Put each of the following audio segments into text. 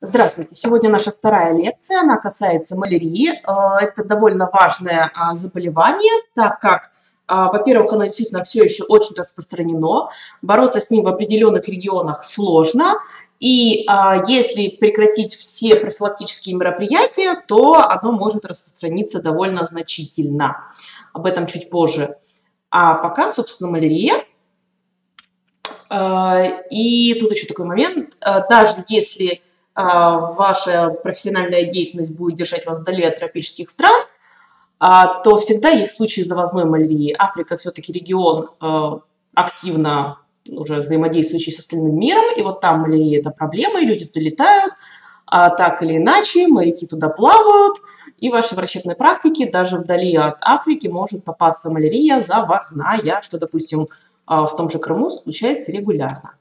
Здравствуйте! Сегодня наша вторая лекция, она касается малярии. Э, это довольно важное а, заболевание, так как, а, во-первых, оно действительно все еще очень распространено, бороться с ним в определенных регионах сложно, и а, если прекратить все профилактические мероприятия, то оно может распространиться довольно значительно. Об этом чуть позже. А пока, собственно, малярия. И тут еще такой момент. Даже если ваша профессиональная деятельность будет держать вас вдали от тропических стран, то всегда есть случаи завозной малярии. Африка все-таки регион активно уже взаимодействующий с остальным миром, и вот там малярия – это проблема, и люди туда летают, а так или иначе моряки туда плавают, и в вашей врачебной практике даже вдали от Африки может попасться малярия, завозная, что, допустим, в том же Крыму случается регулярно.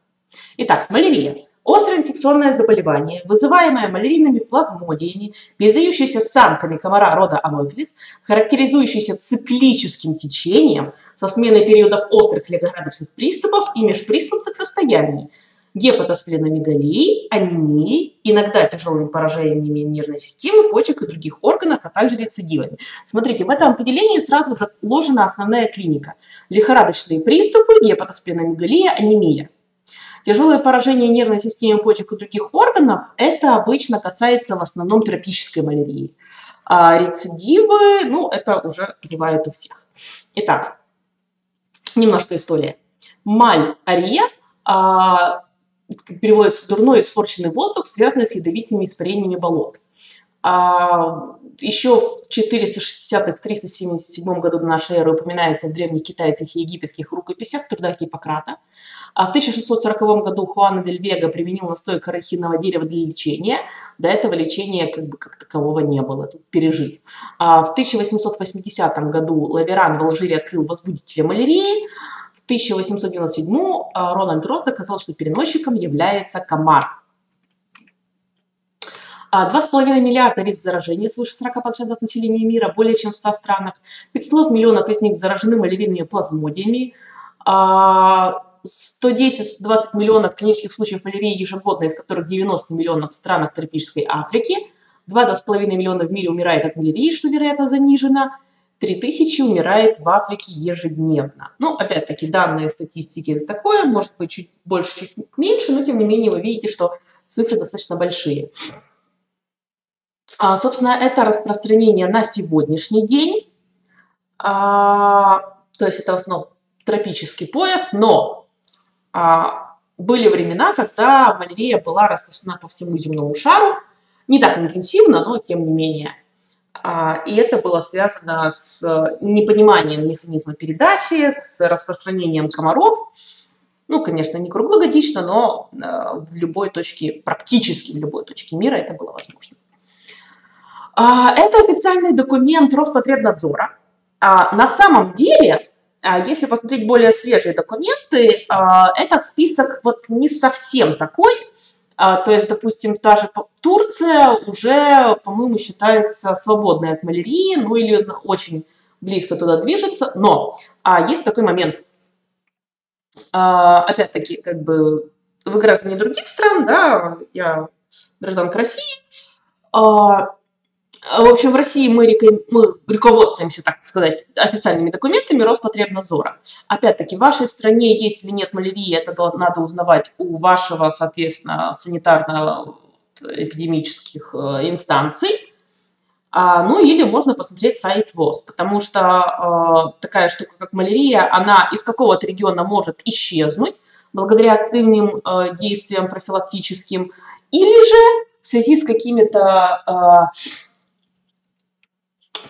Итак, малярия. Острое инфекционное заболевание, вызываемое малярийными плазмодиями, передающееся самками комара рода анофилис, характеризующееся циклическим течением со сменой периодов острых легкоградочных приступов и межприступных состояний, гепатоспленомегалией, анемией, иногда тяжелыми поражениями нервной системы, почек и других органов, а также рецидивами. Смотрите, в этом определении сразу заложена основная клиника. Лихорадочные приступы, гепатоспленомегалия, анемия. Тяжелое поражение нервной системы почек и других органов, это обычно касается в основном тропической малярии. А рецидивы, ну, это уже бывает у всех. Итак, немножко история. Маль-ария, а, переводится дурной испорченный воздух, связанный с ядовитыми испарениями болот. А, еще в 460-377 году до нашей эры упоминается в древних китайских и египетских рукописях труда Гиппократа. А в 1640 году Хуана дель Вега применил настой карахинного дерева для лечения. До этого лечения как бы как такового не было, тут пережить. А в 1880 году Лаверан в Алжире открыл возбудителя малярии. В 1897 а, Рональд Росс доказал, что переносчиком является комар. 2,5 миллиарда риск заражения, свыше 40% населения мира, более чем в 100 странах. 500 миллионов из них заражены малярийными плазмодиями. 110-120 миллионов клинических случаев малярии ежегодно, из которых 90 миллионов в странах тропической Африки. 2-2,5 миллиона в мире умирает от малярии, что, вероятно, занижено. 3000 умирает в Африке ежедневно. Ну, опять-таки, данные статистики такое, может быть, чуть больше, чуть меньше, но, тем не менее, вы видите, что цифры достаточно большие. А, собственно, это распространение на сегодняшний день. А, то есть это в основном тропический пояс, но а, были времена, когда малярия была распространена по всему земному шару. Не так интенсивно, но тем не менее. А, и это было связано с непониманием механизма передачи, с распространением комаров. Ну, конечно, не круглогодично, но а, в любой точке, практически в любой точке мира это было возможно. А, это официальный документ Роспотребнадзора. А, на самом деле, если посмотреть более свежие документы, этот список вот не совсем такой. То есть, допустим, та же Турция уже, по-моему, считается свободной от малярии, ну или очень близко туда движется. Но есть такой момент. Опять-таки, как бы вы граждане других стран, да, я гражданка России. В общем, в России мы, мы руководствуемся, так сказать, официальными документами Роспотребнадзора. Опять-таки, в вашей стране есть или нет малярии, это надо узнавать у вашего, соответственно, санитарно-эпидемических э, инстанций. А, ну или можно посмотреть сайт ВОЗ, потому что а, такая штука, как малярия, она из какого-то региона может исчезнуть благодаря активным а, действиям профилактическим, или же в связи с какими-то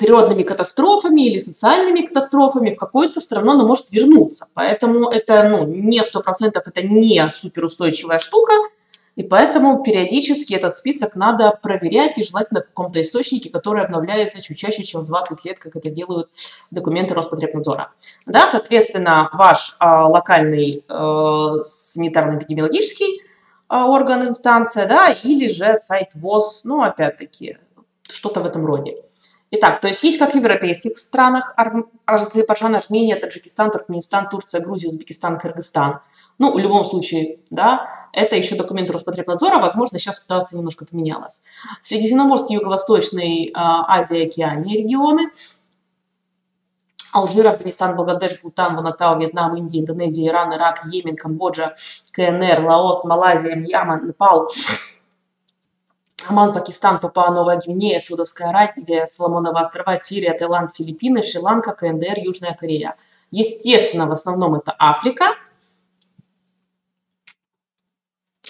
природными катастрофами или социальными катастрофами в какую-то страну она может вернуться. Поэтому это ну, не сто процентов, это не суперустойчивая штука, и поэтому периодически этот список надо проверять, и желательно в каком-то источнике, который обновляется чуть чаще, чем в 20 лет, как это делают документы Роспотребнадзора. Да, соответственно, ваш а, локальный а, санитарно-эпидемиологический а, орган, инстанция, да, или же сайт ВОЗ, ну, опять-таки, что-то в этом роде. Итак, то есть есть как в европейских странах, Азербайджан, Армения, Таджикистан, Туркменистан, Турция, Грузия, Узбекистан, Кыргызстан. Ну, в любом случае, да, это еще документ Роспотребнадзора, возможно, сейчас ситуация немножко поменялась. Средиземноморский, Юго-Восточный, Азия, Океания регионы – Алжир, Афганистан, Бангладеш, Бутан, Ванатау, Вьетнам, Индия, Индонезия, Иран, Ирак, Йемен, Камбоджа, КНР, Лаос, Малайзия, Мьянма, Непал, Оман, Пакистан, Папуа, Новая Гвинея, Саудовская Аравия, Соломоновы острова, Сирия, Таиланд, Филиппины, Шри-Ланка, КНДР, Южная Корея. Естественно, в основном это Африка.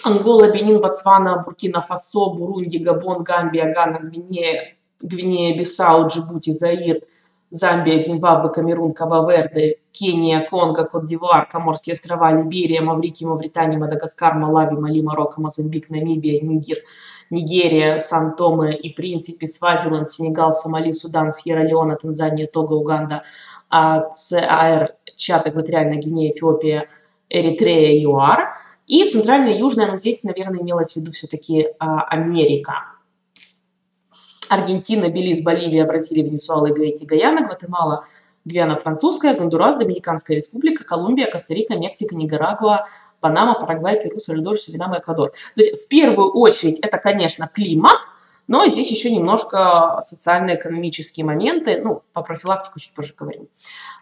Ангола, Бенин, Ботсвана, Буркина Фасо, Бурунди, Габон, Гамбия, Гана, Гвинея, Гвинея, Бисау, Джибути, Заир – Замбия, Зимбабве, Камерун, Кабаверде, Кения, Конго, Кот-д'Ивуар, Коморские острова, Либерия, Маврикий, Мавритания, Мадагаскар, Малави, Мали, Марокко, Мозамбик, Намибия, Нигер, Нигерия, Сан-Томе и Принципе, Свазиленд, Сенегал, Сомали, Судан, Сьерра-Леона, Танзания, Того, Уганда, ЦАР, Чад, Экваториальная Гвинея, Эфиопия, Эритрея, ЮАР. И Центральная и Южная, но здесь, наверное, имелось в виду все-таки а, Америка. Аргентина, Белиз, Боливия, Бразилия, Венесуэла, Гаити, Гаяна, Гватемала, Гвиана Французская, Гондурас, Доминиканская республика, Колумбия, Коста-Рика, Мексика, Никарагуа, Панама, Парагвай, Перу, Сальвадор, Суринам и Эквадор. То есть в первую очередь это, конечно, климат, но здесь еще немножко социально-экономические моменты, ну, по профилактику чуть позже говорим.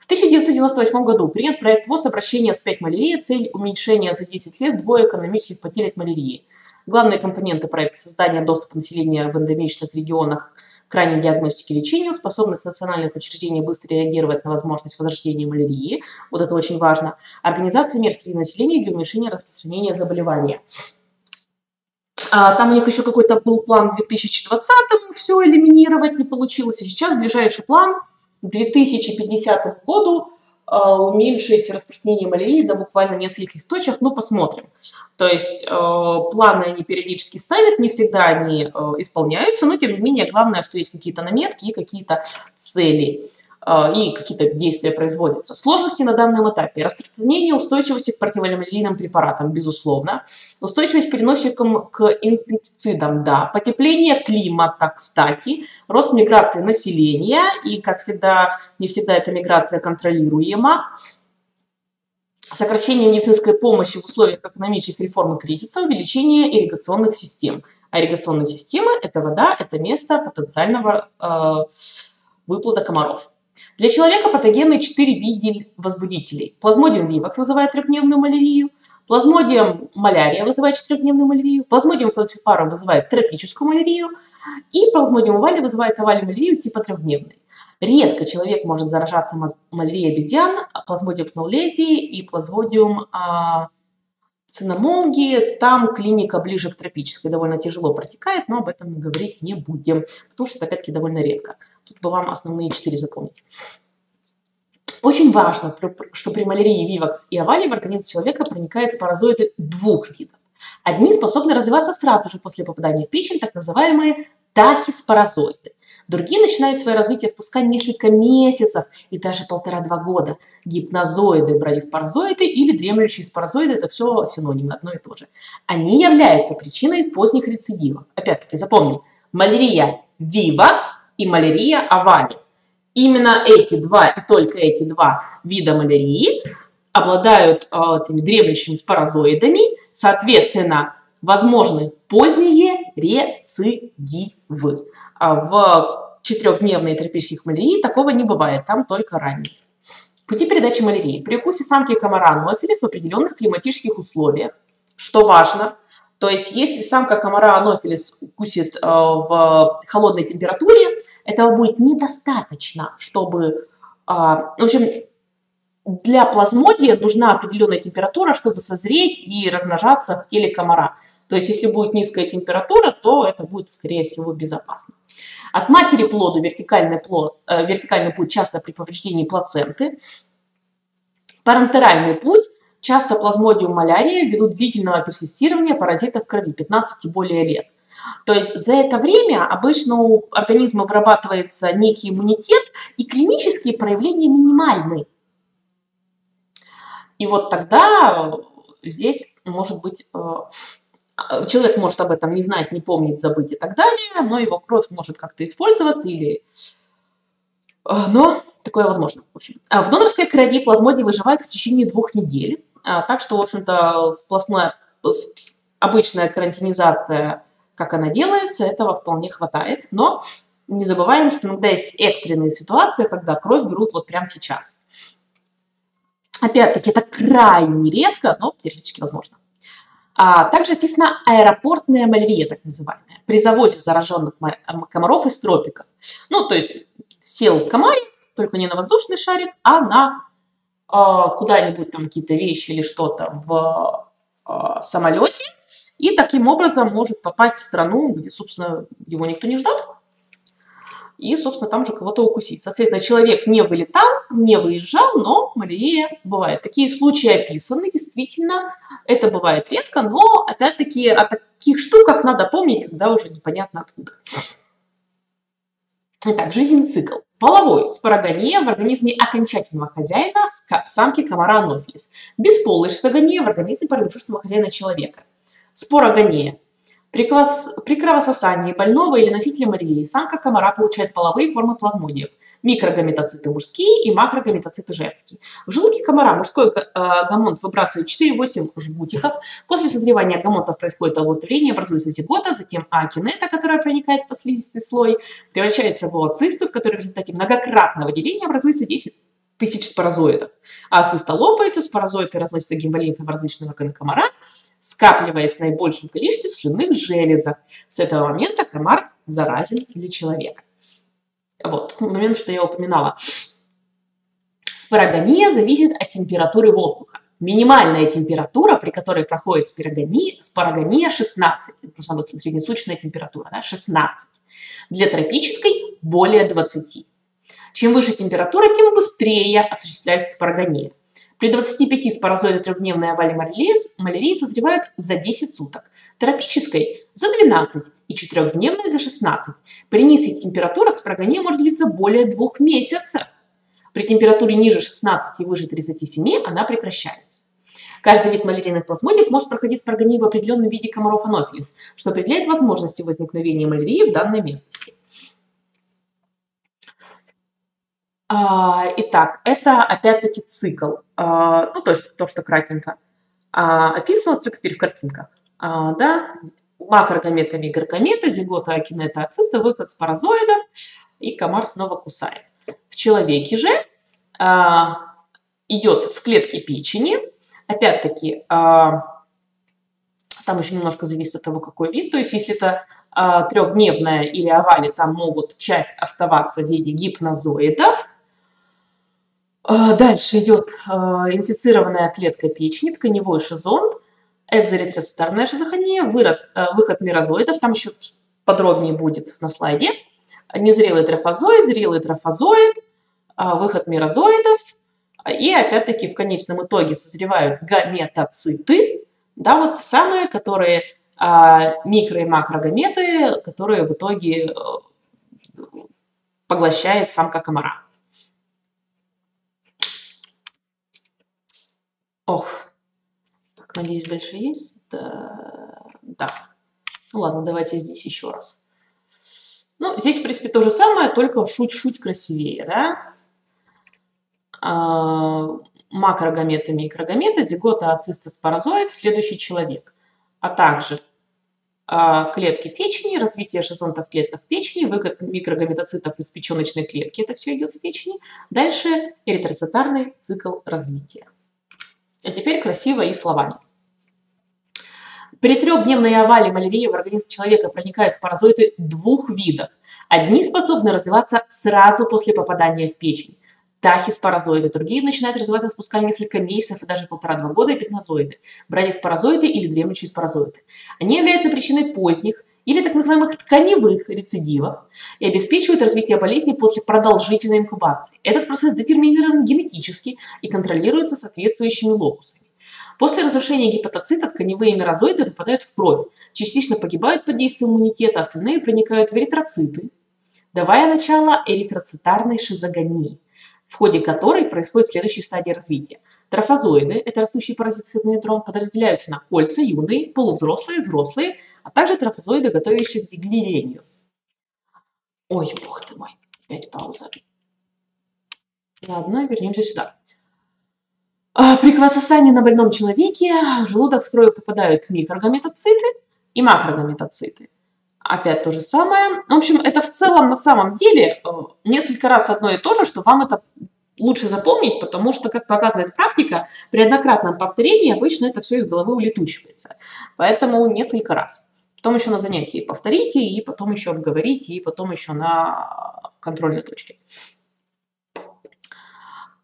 В 1998 году принят проект ВОЗ обращения с 5 малярии, цель уменьшения за 10 лет двое экономических потерь от малярии. Главные компоненты проекта – создание доступа населения в эндемичных регионах к ранней диагностике и лечению, способность национальных учреждений быстро реагировать на возможность возрождения малярии, вот это очень важно, организация мер среди населения для уменьшения распространения заболевания. А, там у них еще какой-то был план в 2020 все элиминировать, не получилось. И сейчас ближайший план к 2050 году уменьшить распространение малярии до буквально нескольких точек, ну, посмотрим. То есть э, планы они периодически ставят, не всегда они э, исполняются, но, тем не менее, главное, что есть какие-то наметки и какие-то цели. А, и какие-то действия производятся. Сложности на данном этапе. Распространение устойчивости к противомалярийным препаратам, безусловно. Устойчивость переносчикам к инсектицидам, да. Потепление климата, кстати. Рост миграции населения. И, как всегда, не всегда эта миграция контролируема. Сокращение медицинской помощи в условиях экономических реформ и кризиса. Увеличение ирригационных систем. А ирригационные системы – это вода, это место потенциального э, выплода комаров. Для человека патогенны 4 вида возбудителей. Плазмодиум вивакс вызывает трехдневную малярию, плазмодиум малярия вызывает четырехдневную малярию, плазмодиум флаксипарум вызывает тропическую малярию, и плазмодиум вали вызывает овальную малярию типа трехдневной. Редко человек может заражаться малярией обезьян, плазмодиум пнаулезии и плазмодиум а, цинамонги. Там клиника ближе к тропической, довольно тяжело протекает, но об этом мы говорить не будем, потому что опять-таки довольно редко. Тут бы вам основные четыре запомнить. Очень важно, что при малярии вивакс и овалии в организм человека проникают спорозоиды двух видов. Одни способны развиваться сразу же после попадания в печень, так называемые тахиспорозоиды. Другие начинают свое развитие спускать несколько месяцев и даже полтора-два года. Гипнозоиды, брадиспорозоиды или дремлющие спорозоиды – это все синонимы, одно и то же. Они являются причиной поздних рецидивов. Опять-таки, запомним, малярия вивакс и малярия овали. Именно эти два и только эти два вида малярии обладают э, этими дремлющими спорозоидами, соответственно, возможны поздние рецидивы. А в четырехдневной тропических малярии такого не бывает, там только ранние. Пути передачи малярии. При укусе самки комара анофилис в определенных климатических условиях, что важно, то есть, если самка комара анофилис укусит э, в холодной температуре, этого будет недостаточно, чтобы... Э, в общем, для плазмодия нужна определенная температура, чтобы созреть и размножаться в теле комара. То есть, если будет низкая температура, то это будет, скорее всего, безопасно. От матери плоду вертикальный, плод, э, вертикальный путь часто при повреждении плаценты. Парентеральный путь часто плазмодиум малярия ввиду длительного персистирования паразитов в крови 15 и более лет. То есть за это время обычно у организма вырабатывается некий иммунитет, и клинические проявления минимальны. И вот тогда здесь может быть э, человек может об этом не знать, не помнить, забыть и так далее, но его кровь может как-то использоваться или... Э, но такое возможно. В, общем. в донорской крови плазмодий выживает в течение двух недель. А, так что, в общем-то, сплошная обычная карантинизация, как она делается, этого вполне хватает. Но не забываем, что иногда есть экстренные ситуации, когда кровь берут вот прямо сейчас. Опять-таки, это крайне редко, но теоретически возможно. А также описана аэропортная малярия, так называемая, при завозе зараженных комаров из тропиков. Ну, то есть сел комарик, только не на воздушный шарик, а на куда-нибудь там какие-то вещи или что-то в э, самолете, и таким образом может попасть в страну, где, собственно, его никто не ждет, и, собственно, там же кого-то укусить. Соответственно, человек не вылетал, не выезжал, но малярия бывает. Такие случаи описаны, действительно, это бывает редко, но, опять-таки, о таких штуках надо помнить, когда уже непонятно откуда. Итак, жизненный цикл. Половой. Спорогония в организме окончательного хозяина самки комара анофилис. Бесполый шизогония в организме промежуточного хозяина человека. Спорогония при, кровососании больного или носителя малярии самка комара получает половые формы плазмодиев. Микрогаметоциты мужские и макрогаметоциты женские. В желудке комара мужской э, гамонт выбрасывает 4-8 жгутиков. После созревания гамонтов происходит оплодотворение, образуется зигота, затем акинета, которая проникает в слизистый слой, превращается в ацисту, в которой в результате многократного деления образуется 10 тысяч спорозоидов. А циста лопается, спорозоиды разносятся гемолимфой в различные органы комара, скапливаясь в наибольшем количестве в слюнных железах. С этого момента комар заразен для человека. Вот, момент, что я упоминала. Спорогония зависит от температуры воздуха. Минимальная температура, при которой проходит спорогония, спорогония 16. Это должна быть среднесуточная температура, да, 16. Для тропической более 20. Чем выше температура, тем быстрее осуществляется спорогония. При 25 спорозоида трехдневной овали малярии созревают за 10 суток, тропической – за 12 и четырехдневной – за 16. При низких температурах спорогония может длиться более двух месяцев. При температуре ниже 16 и выше 37 она прекращается. Каждый вид малярийных плазмодиев может проходить спорогонию в определенном виде комаров анофилис, что определяет возможности возникновения малярии в данной местности. А, итак, это опять-таки цикл, а, ну, то есть то, что кратенько. А, описано только теперь в картинках. Да, макрогамета, микрогамета, зигота, акинета, ациста, выход с паразоидов, и комар снова кусает. В человеке же идет в клетке печени, опять-таки, там еще немножко зависит от того, какой вид, то есть если это трехдневная или овали, там могут часть оставаться в виде гипнозоидов, а, дальше идет а, инфицированная клетка печени, тканевой шизонд, экзоэритроцитарная шизофрения, вырос, а, выход мирозоидов, там еще подробнее будет на слайде, незрелый трофозоид, зрелый трофозоид, выход мирозоидов, и опять-таки в конечном итоге созревают гаметоциты, да, вот самые, которые микро- и макрогаметы, которые в итоге э, поглощает самка комара. Ох. Так, надеюсь, дальше есть? Да. да. Ну ладно, давайте здесь еще раз. Ну, здесь, в принципе, то же самое, только шуть-шуть красивее, да? А, макрогаметы, микрогаметы, зигота, ациста, спорозоид, следующий человек. А также а, клетки печени, развитие шизонта в клетках печени, выход микрогаметоцитов из печеночной клетки, это все идет в печени. Дальше эритроцитарный цикл развития. А теперь красиво и словами. При трехдневной овале малярии в организм человека проникают спорозоиды двух видов. Одни способны развиваться сразу после попадания в печень. Тахиспорозоиды. Другие начинают развиваться спустя несколько месяцев и даже полтора-два года эпигнозоиды. Брадиспорозоиды или дремлющие спорозоиды. Они являются причиной поздних или так называемых тканевых рецидивов и обеспечивают развитие болезни после продолжительной инкубации. Этот процесс детерминирован генетически и контролируется соответствующими локусами. После разрушения гепатоцита тканевые мирозоиды попадают в кровь, частично погибают под действием иммунитета, остальные проникают в эритроциты, давая начало эритроцитарной шизогонии – в ходе которой происходит следующая стадия развития. Трофозоиды, это растущий паразитный дром, подразделяются на кольца, юные, полувзрослые, взрослые, а также трофозоиды, готовящиеся к делению. Ой, бог ты мой, опять пауза. Ладно, вернемся сюда. А, при кровососании на больном человеке в желудок с кровью попадают микрогаметоциты и макрогаметоциты. Опять то же самое. В общем, это в целом на самом деле э, несколько раз одно и то же, что вам это лучше запомнить, потому что, как показывает практика, при однократном повторении обычно это все из головы улетучивается. Поэтому несколько раз. Потом еще на занятии повторите, и потом еще обговорите, и потом еще на контрольной точке.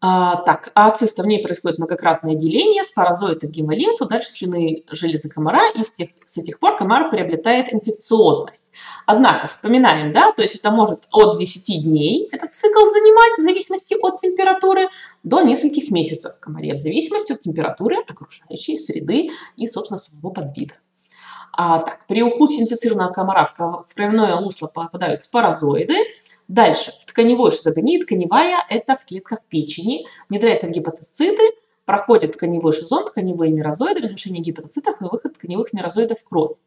А, так, а циста в ней происходит многократное деление, спорозоиды в гемолимфу, дальше слюны железы комара, и с тех, с этих пор комар приобретает инфекциозность. Однако, вспоминаем, да, то есть это может от 10 дней этот цикл занимать в зависимости от температуры до нескольких месяцев в комаре, в зависимости от температуры окружающей среды и, собственно, самого подвида. А, так, при укусе инфицированного комара в кровяное русло попадают спорозоиды, Дальше, в тканевой шизогонии, тканевая – это в клетках печени, внедряется в гепатоциты, проходит тканевой шизон, тканевые мирозоиды, разрушение гепатоцитов и выход тканевых мирозоидов в кровь.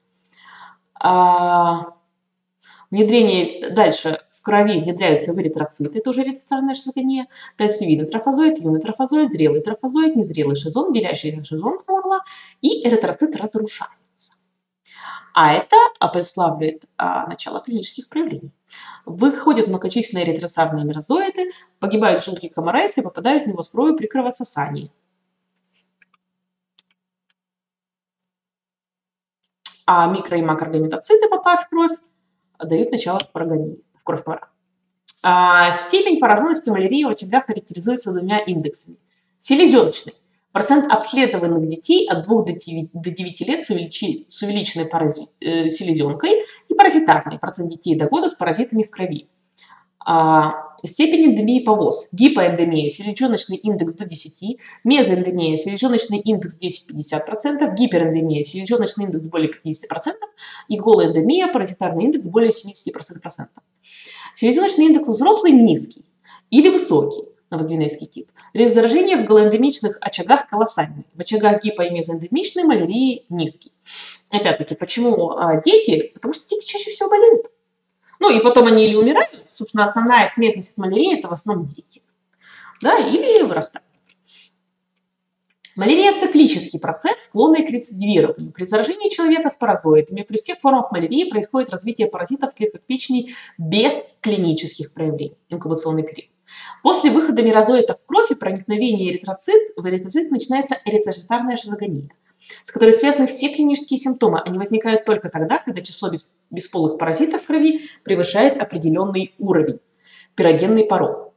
А, внедрение дальше в крови внедряются в эритроциты, это уже эритроцитарная шизогония, кальцивидный трофозоид, юный трофозоид, зрелый трофозоид, незрелый шизон, делящий шизон горла, и эритроцит разрушается. А это обуславливает а, начало клинических проявлений. Выходят многочисленные ретросарные мирозоиды, погибают желудки комара, если попадают в него с кровью при кровососании. А микро- и макрогаметоциты, попав в кровь, дают начало спорогонии в кровь комара. А степень пораженности малярии в очагах характеризуется двумя индексами. Селезеночный Процент обследованных детей от 2 до 9, до 9 лет с, увеличи, с увеличенной парази, э, селезенкой и паразитарный процент детей до года с паразитами в крови. А, степень эндемии по ВОЗ. Гипоэндемия, селезеночный индекс до 10, мезоэндемия, селезеночный индекс 10-50%, гиперэндемия, селезеночный индекс более 50% и голоэндемия, паразитарный индекс более 70%. Селезеночный индекс у взрослых низкий или высокий новогвинейский тип. Риск в голоэндемичных очагах колоссальный. В очагах гипо- и мезоэндемичной малярии низкий. Опять-таки, почему а, дети? Потому что дети чаще всего болеют. Ну и потом они или умирают, собственно, основная смертность от малярии это в основном дети. Да, или вырастают. Малярия – циклический процесс, склонный к рецидивированию. При заражении человека с паразоидами при всех формах малярии происходит развитие паразитов в клетках печени без клинических проявлений, инкубационный период. После выхода мирозоидов в кровь и проникновения эритроцит, в эритроцит начинается эритроцитарная шизогония, с которой связаны все клинические симптомы. Они возникают только тогда, когда число бесполых паразитов в крови превышает определенный уровень, пирогенный порог.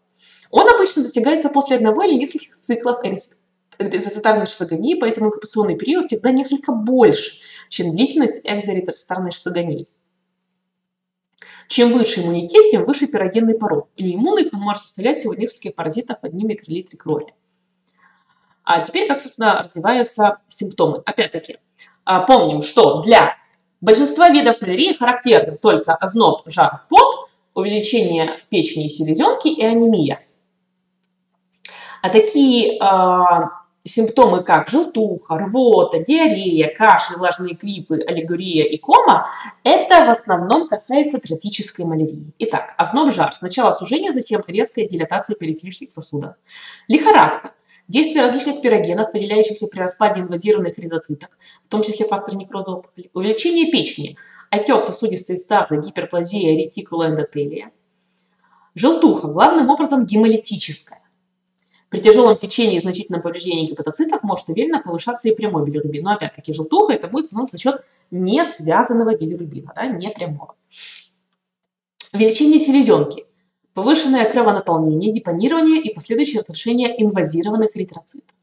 Он обычно достигается после одного или нескольких циклов эритроцитарной шизогонии, поэтому инкубационный период всегда несколько больше, чем длительность экзоэритроцитарной шизогонии. Чем выше иммунитет, тем выше пирогенный порог. Или иммунный он может составлять всего нескольких паразитов в одни микролитры крови. А теперь, как, собственно, развиваются симптомы. Опять-таки, а, помним, что для большинства видов малярии характерны только озноб, жар, пот, увеличение печени и селезенки и анемия. А такие а, Симптомы, как желтуха, рвота, диарея, кашель, влажные клипы, аллегория и кома, это в основном касается тропической малярии. Итак, озноб жар. Сначала сужение, затем резкая дилатация периферических сосудов. Лихорадка. Действие различных пирогенов, выделяющихся при распаде инвазированных эритроцитов, в том числе фактор некроза опухоли. Увеличение печени. Отек сосудистой стазы, гиперплазия, ретикула, эндотелия. Желтуха. Главным образом гемолитическая. При тяжелом течении и значительном повреждении гепатоцитов может уверенно повышаться и прямой билирубин. Но опять-таки желтуха это будет в за счет не связанного билирубина, да, не прямого. Увеличение селезенки. Повышенное кровонаполнение, депонирование и последующее разрушение инвазированных эритроцитов.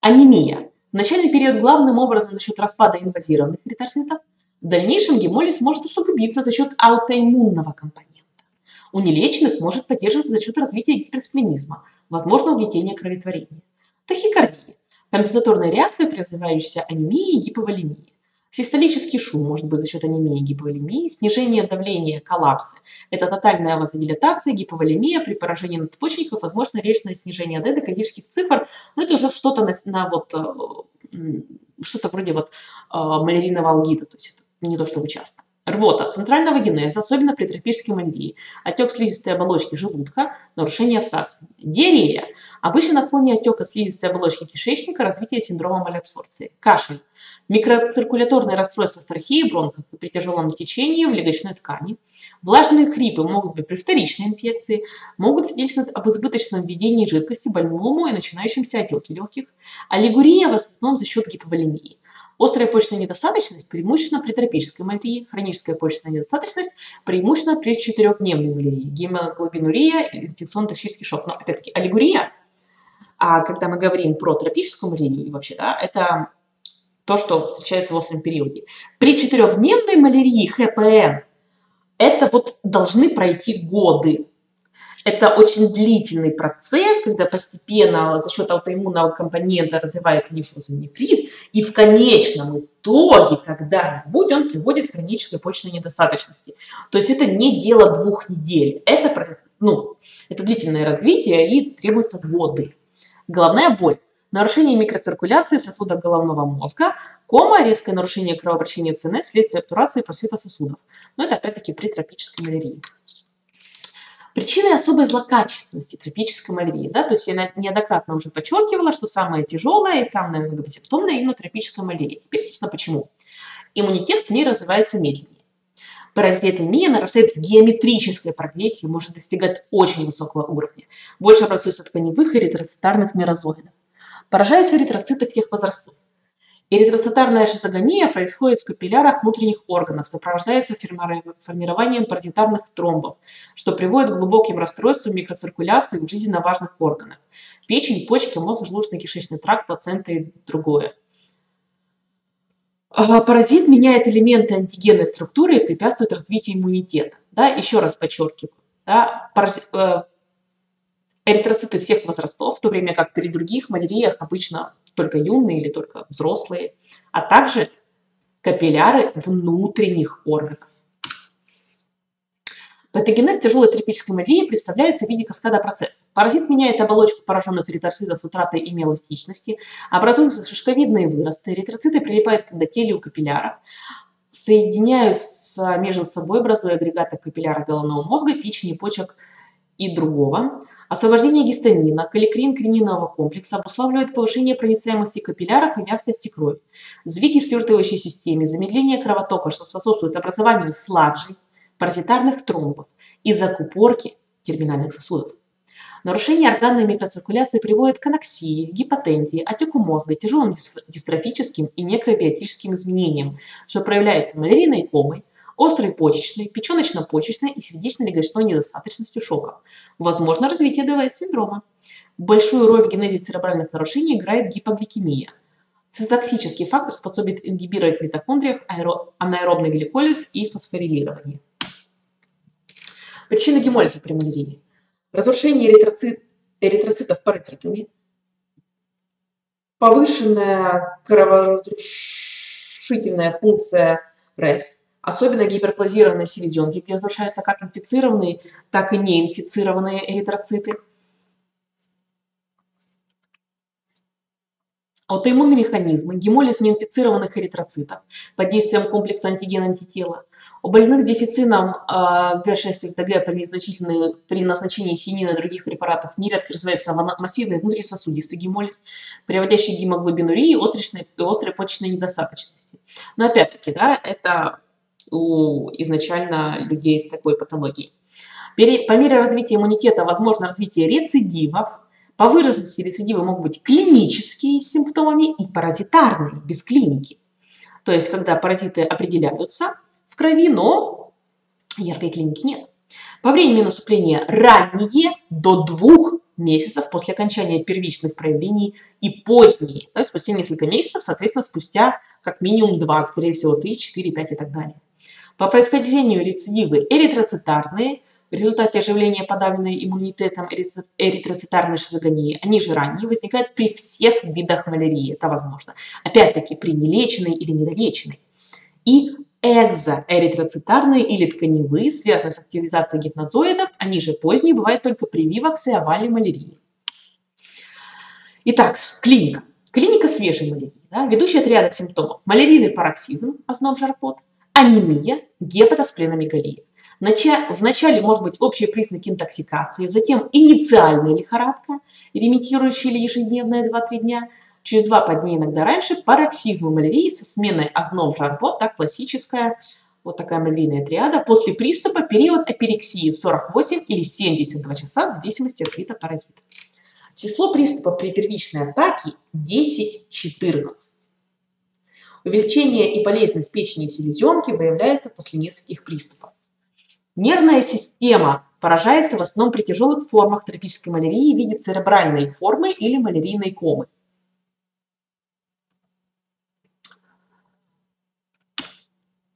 Анемия. В начальный период главным образом за счет распада инвазированных эритроцитов. В дальнейшем гемолиз может усугубиться за счет аутоиммунного компонента. У нелеченных может поддерживаться за счет развития гиперсплинизма, возможно угнетение кроветворения. Тахикардия – компенсаторная реакция, призывающаяся анемией и гиповолемией. Систолический шум может быть за счет анемии и гиповолемии, снижение давления, коллапсы. Это тотальная вазодилатация, гиповолемия, при поражении надпочечников, возможно речное снижение АД до критических цифр. Но это уже что-то на, на вот, э, что-то вроде вот, э, малярийного алгида, то есть это не то, чтобы часто. Рвота центрального генеза, особенно при тропической малярии. Отек слизистой оболочки желудка, нарушение всасывания. Диарея. Обычно на фоне отека слизистой оболочки кишечника развитие синдрома малябсорции. Кашель. Микроциркуляторные расстройства в трахее, бронхах и при тяжелом течении в легочной ткани. Влажные хрипы могут быть при вторичной инфекции, могут свидетельствовать об избыточном введении жидкости больному и начинающемся отеке легких. Аллегурия в основном за счет гиповолемии. Острая почечная недостаточность преимущественно при тропической малярии, хроническая почечная недостаточность преимущественно при четырехдневной малярии, гемоглобинурия, инфекционно-токсический шок. Но опять-таки аллегурия, а когда мы говорим про тропическую малярию и вообще, да, это то, что встречается в остром периоде. При четырехдневной малярии ХПН это вот должны пройти годы. Это очень длительный процесс, когда постепенно за счет аутоиммунного компонента развивается нефроз и в конечном итоге когда-нибудь он приводит к хронической почечной недостаточности. То есть это не дело двух недель, это, ну, это длительное развитие и требуется годы. Головная боль нарушение микроциркуляции в головного мозга, кома, резкое нарушение кровообращения ЦНС вследствие обтурации просвета сосудов. Но это опять-таки при тропической малярии. Причиной особой злокачественности тропической малярии, да, то есть я неоднократно уже подчеркивала, что самое тяжелое и самое многосимптомное именно тропическая малярия. Теперь, собственно, почему? Иммунитет в ней развивается медленнее. Паразитная нарастает в геометрической прогрессии, может достигать очень высокого уровня. Больше образуется тканевых эритроцитарных мирозоидов. Поражаются эритроциты всех возрастов. Эритроцитарная шизогония происходит в капиллярах внутренних органов, сопровождается формированием паразитарных тромбов, что приводит к глубоким расстройствам микроциркуляции в жизненно важных органах – печень, почки, мозг, желудочно-кишечный тракт, плацента и другое. А, паразит меняет элементы антигенной структуры и препятствует развитию иммунитета. Да, еще раз подчеркиваю, да, паразит, э, эритроциты всех возрастов, в то время как при других маляриях обычно только юные или только взрослые, а также капилляры внутренних органов. Патогенез тяжелой тропической малярии представляется в виде каскада процесса. Паразит меняет оболочку пораженных эритроцитов утратой эмиеластичности, образуются шишковидные выросты, эритроциты прилипают к эндотелию капилляров, соединяются между собой, образуя агрегаты капилляра головного мозга, печени, почек и другого. Освобождение гистамина, каликрин-крининового комплекса обуславливает повышение проницаемости капилляров и вязкости крови, сдвиги в свертывающей системе, замедление кровотока, что способствует образованию сладжей, паразитарных тромбов и закупорки терминальных сосудов. Нарушение органной микроциркуляции приводит к аноксии, гипотензии, отеку мозга, тяжелым дистрофическим и некробиотическим изменениям, что проявляется малярийной комой, острой почечной, печеночно-почечной и сердечно-легочной недостаточностью шока. Возможно развитие ДВС-синдрома. Большую роль в генезе церебральных нарушений играет гипогликемия. Цитоксический фактор способен ингибировать в митохондриях анаэробный гликолиз и фосфорилирование. Причина гемолиза при малярии. Разрушение эритроцит, эритроцитов парацитами, повышенная кроворазрушительная функция РЭС, особенно гиперплазированные селезенки, где разрушаются как инфицированные, так и неинфицированные эритроциты. Аутоиммунные механизмы, гемолиз неинфицированных эритроцитов под действием комплекса антиген-антитела. У больных с дефицином э, Г6-ФТГ при, при назначении хинина и других препаратов нередко развивается массивный внутрисосудистый гемолиз, приводящий к гемоглобинурии и острой почечной недостаточности. Но опять-таки, да, это у изначально людей с такой патологией. По мере развития иммунитета возможно развитие рецидивов. По выраженности рецидивы могут быть клинические с симптомами и паразитарные, без клиники. То есть, когда паразиты определяются в крови, но яркой клиники нет. По времени наступления ранние до двух месяцев после окончания первичных проявлений и поздние, то есть спустя несколько месяцев, соответственно, спустя как минимум два, скорее всего, 3, 4, 5 и так далее. По происхождению рецидивы эритроцитарные, в результате оживления подавленной иммунитетом эритроцитарной шизогонии, они же ранние, возникают при всех видах малярии, это возможно. Опять-таки при нелеченной или недолеченной. И экзоэритроцитарные или тканевые, связанные с активизацией гипнозоидов, они же поздние, бывают только при овальной малярии. Итак, клиника. Клиника свежей малярии. Да, ведущий от ряда симптомов. Малярийный пароксизм, озноб жарпот, анемия, гепатоспленомегалия. В начале может быть общие признаки интоксикации, затем инициальная лихорадка, ремитирующая или ежедневная 2-3 дня, через 2 дней иногда раньше пароксизм малярии со сменой озноб жарбот, так классическая вот такая малярийная триада. После приступа период аперексии 48 или 72 часа в зависимости от вида паразита. Число приступов при первичной атаке 10-14. Увеличение и болезненность печени и селезенки выявляется после нескольких приступов. Нервная система поражается в основном при тяжелых формах тропической малярии в виде церебральной формы или малярийной комы.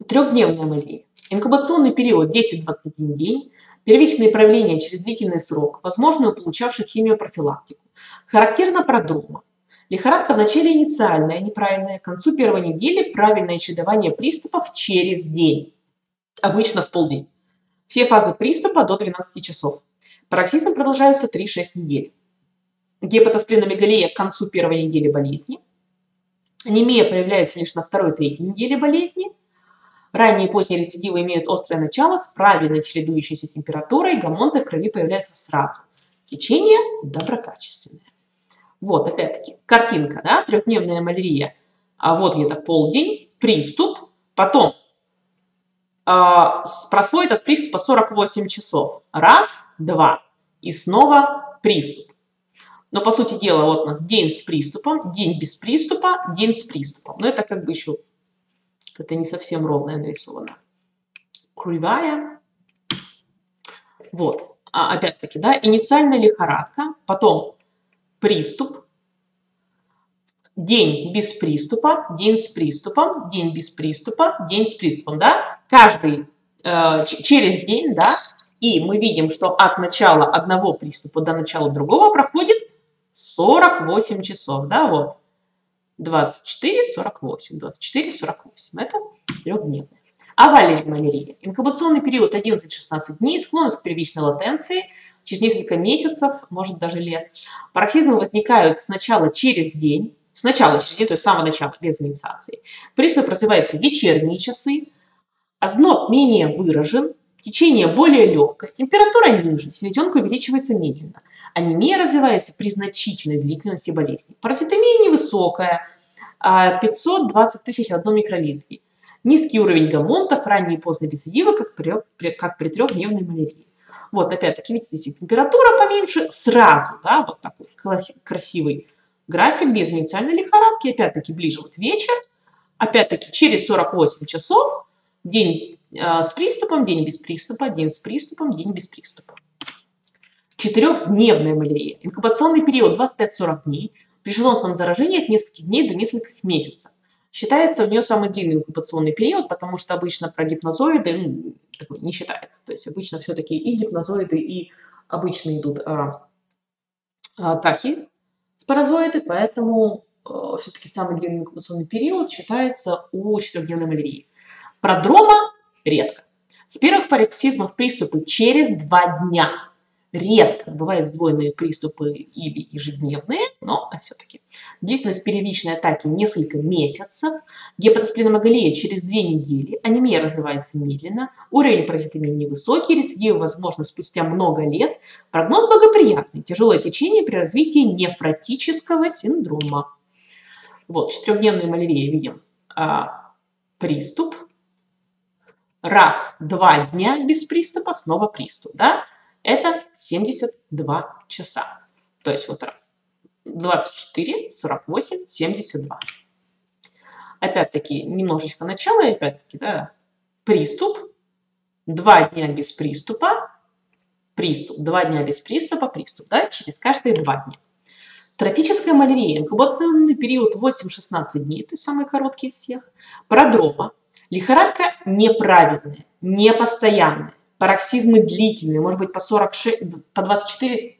Трехдневная малярия. Инкубационный период 10-21 день. Первичные проявления через длительный срок, возможно, у получавших химиопрофилактику. Характерна продрома. Лихорадка вначале инициальная, неправильная, к концу первой недели правильное чередование приступов через день, обычно в полдень. Все фазы приступа до 12 часов. Пароксизм продолжаются 3-6 недель. Гепатоспленомегалия к концу первой недели болезни. Анемия появляется лишь на второй-третьей неделе болезни. Ранние и поздние рецидивы имеют острое начало с правильной чередующейся температурой, гамонты в крови появляются сразу. Течение доброкачественное. Вот, опять-таки, картинка, да, трехдневная малярия. А вот где-то полдень, приступ, потом а, происходит от приступа 48 часов. Раз, два. И снова приступ. Но, по сути дела, вот у нас день с приступом, день без приступа, день с приступом. Но это как бы еще, это не совсем ровно нарисовано. Кривая. Вот. А, опять-таки, да, инициальная лихорадка, потом приступ, день без приступа, день с приступом, день без приступа, день с приступом, да, каждый э, через день, да, и мы видим, что от начала одного приступа до начала другого проходит 48 часов, да, вот, 24, 48, 24, 48, это трехдневная. Овальная малярия. Инкубационный период 11-16 дней, склонность к первичной латенции, через несколько месяцев, может даже лет. Пароксизмы возникают сначала через день, Сначала через день, то есть с самого начала, без инициации. Приступ развивается в вечерние часы, озноб менее выражен, течение более легкое, температура ниже, селезенка увеличивается медленно. Анемия развивается при значительной длительности болезни. Паразитомия невысокая, 520 а тысяч в одном микролитре. Низкий уровень гамонтов, ранние и поздние рецидивы, как при, как при трехдневной малярии. Вот, опять-таки, видите, здесь температура поменьше, сразу, да, вот такой красивый График без инициальной лихорадки, опять-таки ближе вот вечер, опять-таки через 48 часов, день э, с приступом, день без приступа, день с приступом, день без приступа. Четырехдневная малярия. Инкубационный период 25-40 дней. При желудочном заражении от нескольких дней до нескольких месяцев. Считается у нее самый длинный инкубационный период, потому что обычно про гипнозоиды такой, не считается. То есть обычно все-таки и гипнозоиды, и обычно идут а, а, тахи, спорозоиды, поэтому э, все-таки самый длинный инкубационный период считается у четырехдневной малярии. Продрома редко. С первых пароксизмов приступы через два дня. Редко бывают сдвоенные приступы или ежедневные, но все-таки. Длительность первичной атаки несколько месяцев. Гепатоспленомегалия через две недели. Анемия развивается медленно. Уровень паразитомии невысокий. Рецидивы возможны спустя много лет. Прогноз благоприятный. Тяжелое течение при развитии нефротического синдрома. Вот, четырехдневная малярия видим. А, приступ. Раз, два дня без приступа, снова приступ. Да? Это 72 часа. То есть вот раз. 24, 48, 72. Опять-таки, немножечко начало, опять-таки, да, приступ. Два дня без приступа, приступ. Два дня без приступа, приступ, да, через каждые два дня. Тропическая малярия, инкубационный период 8-16 дней, то есть самый короткий из всех. Продрома. Лихорадка неправильная, непостоянная пароксизмы длительные, может быть по, 46, по 24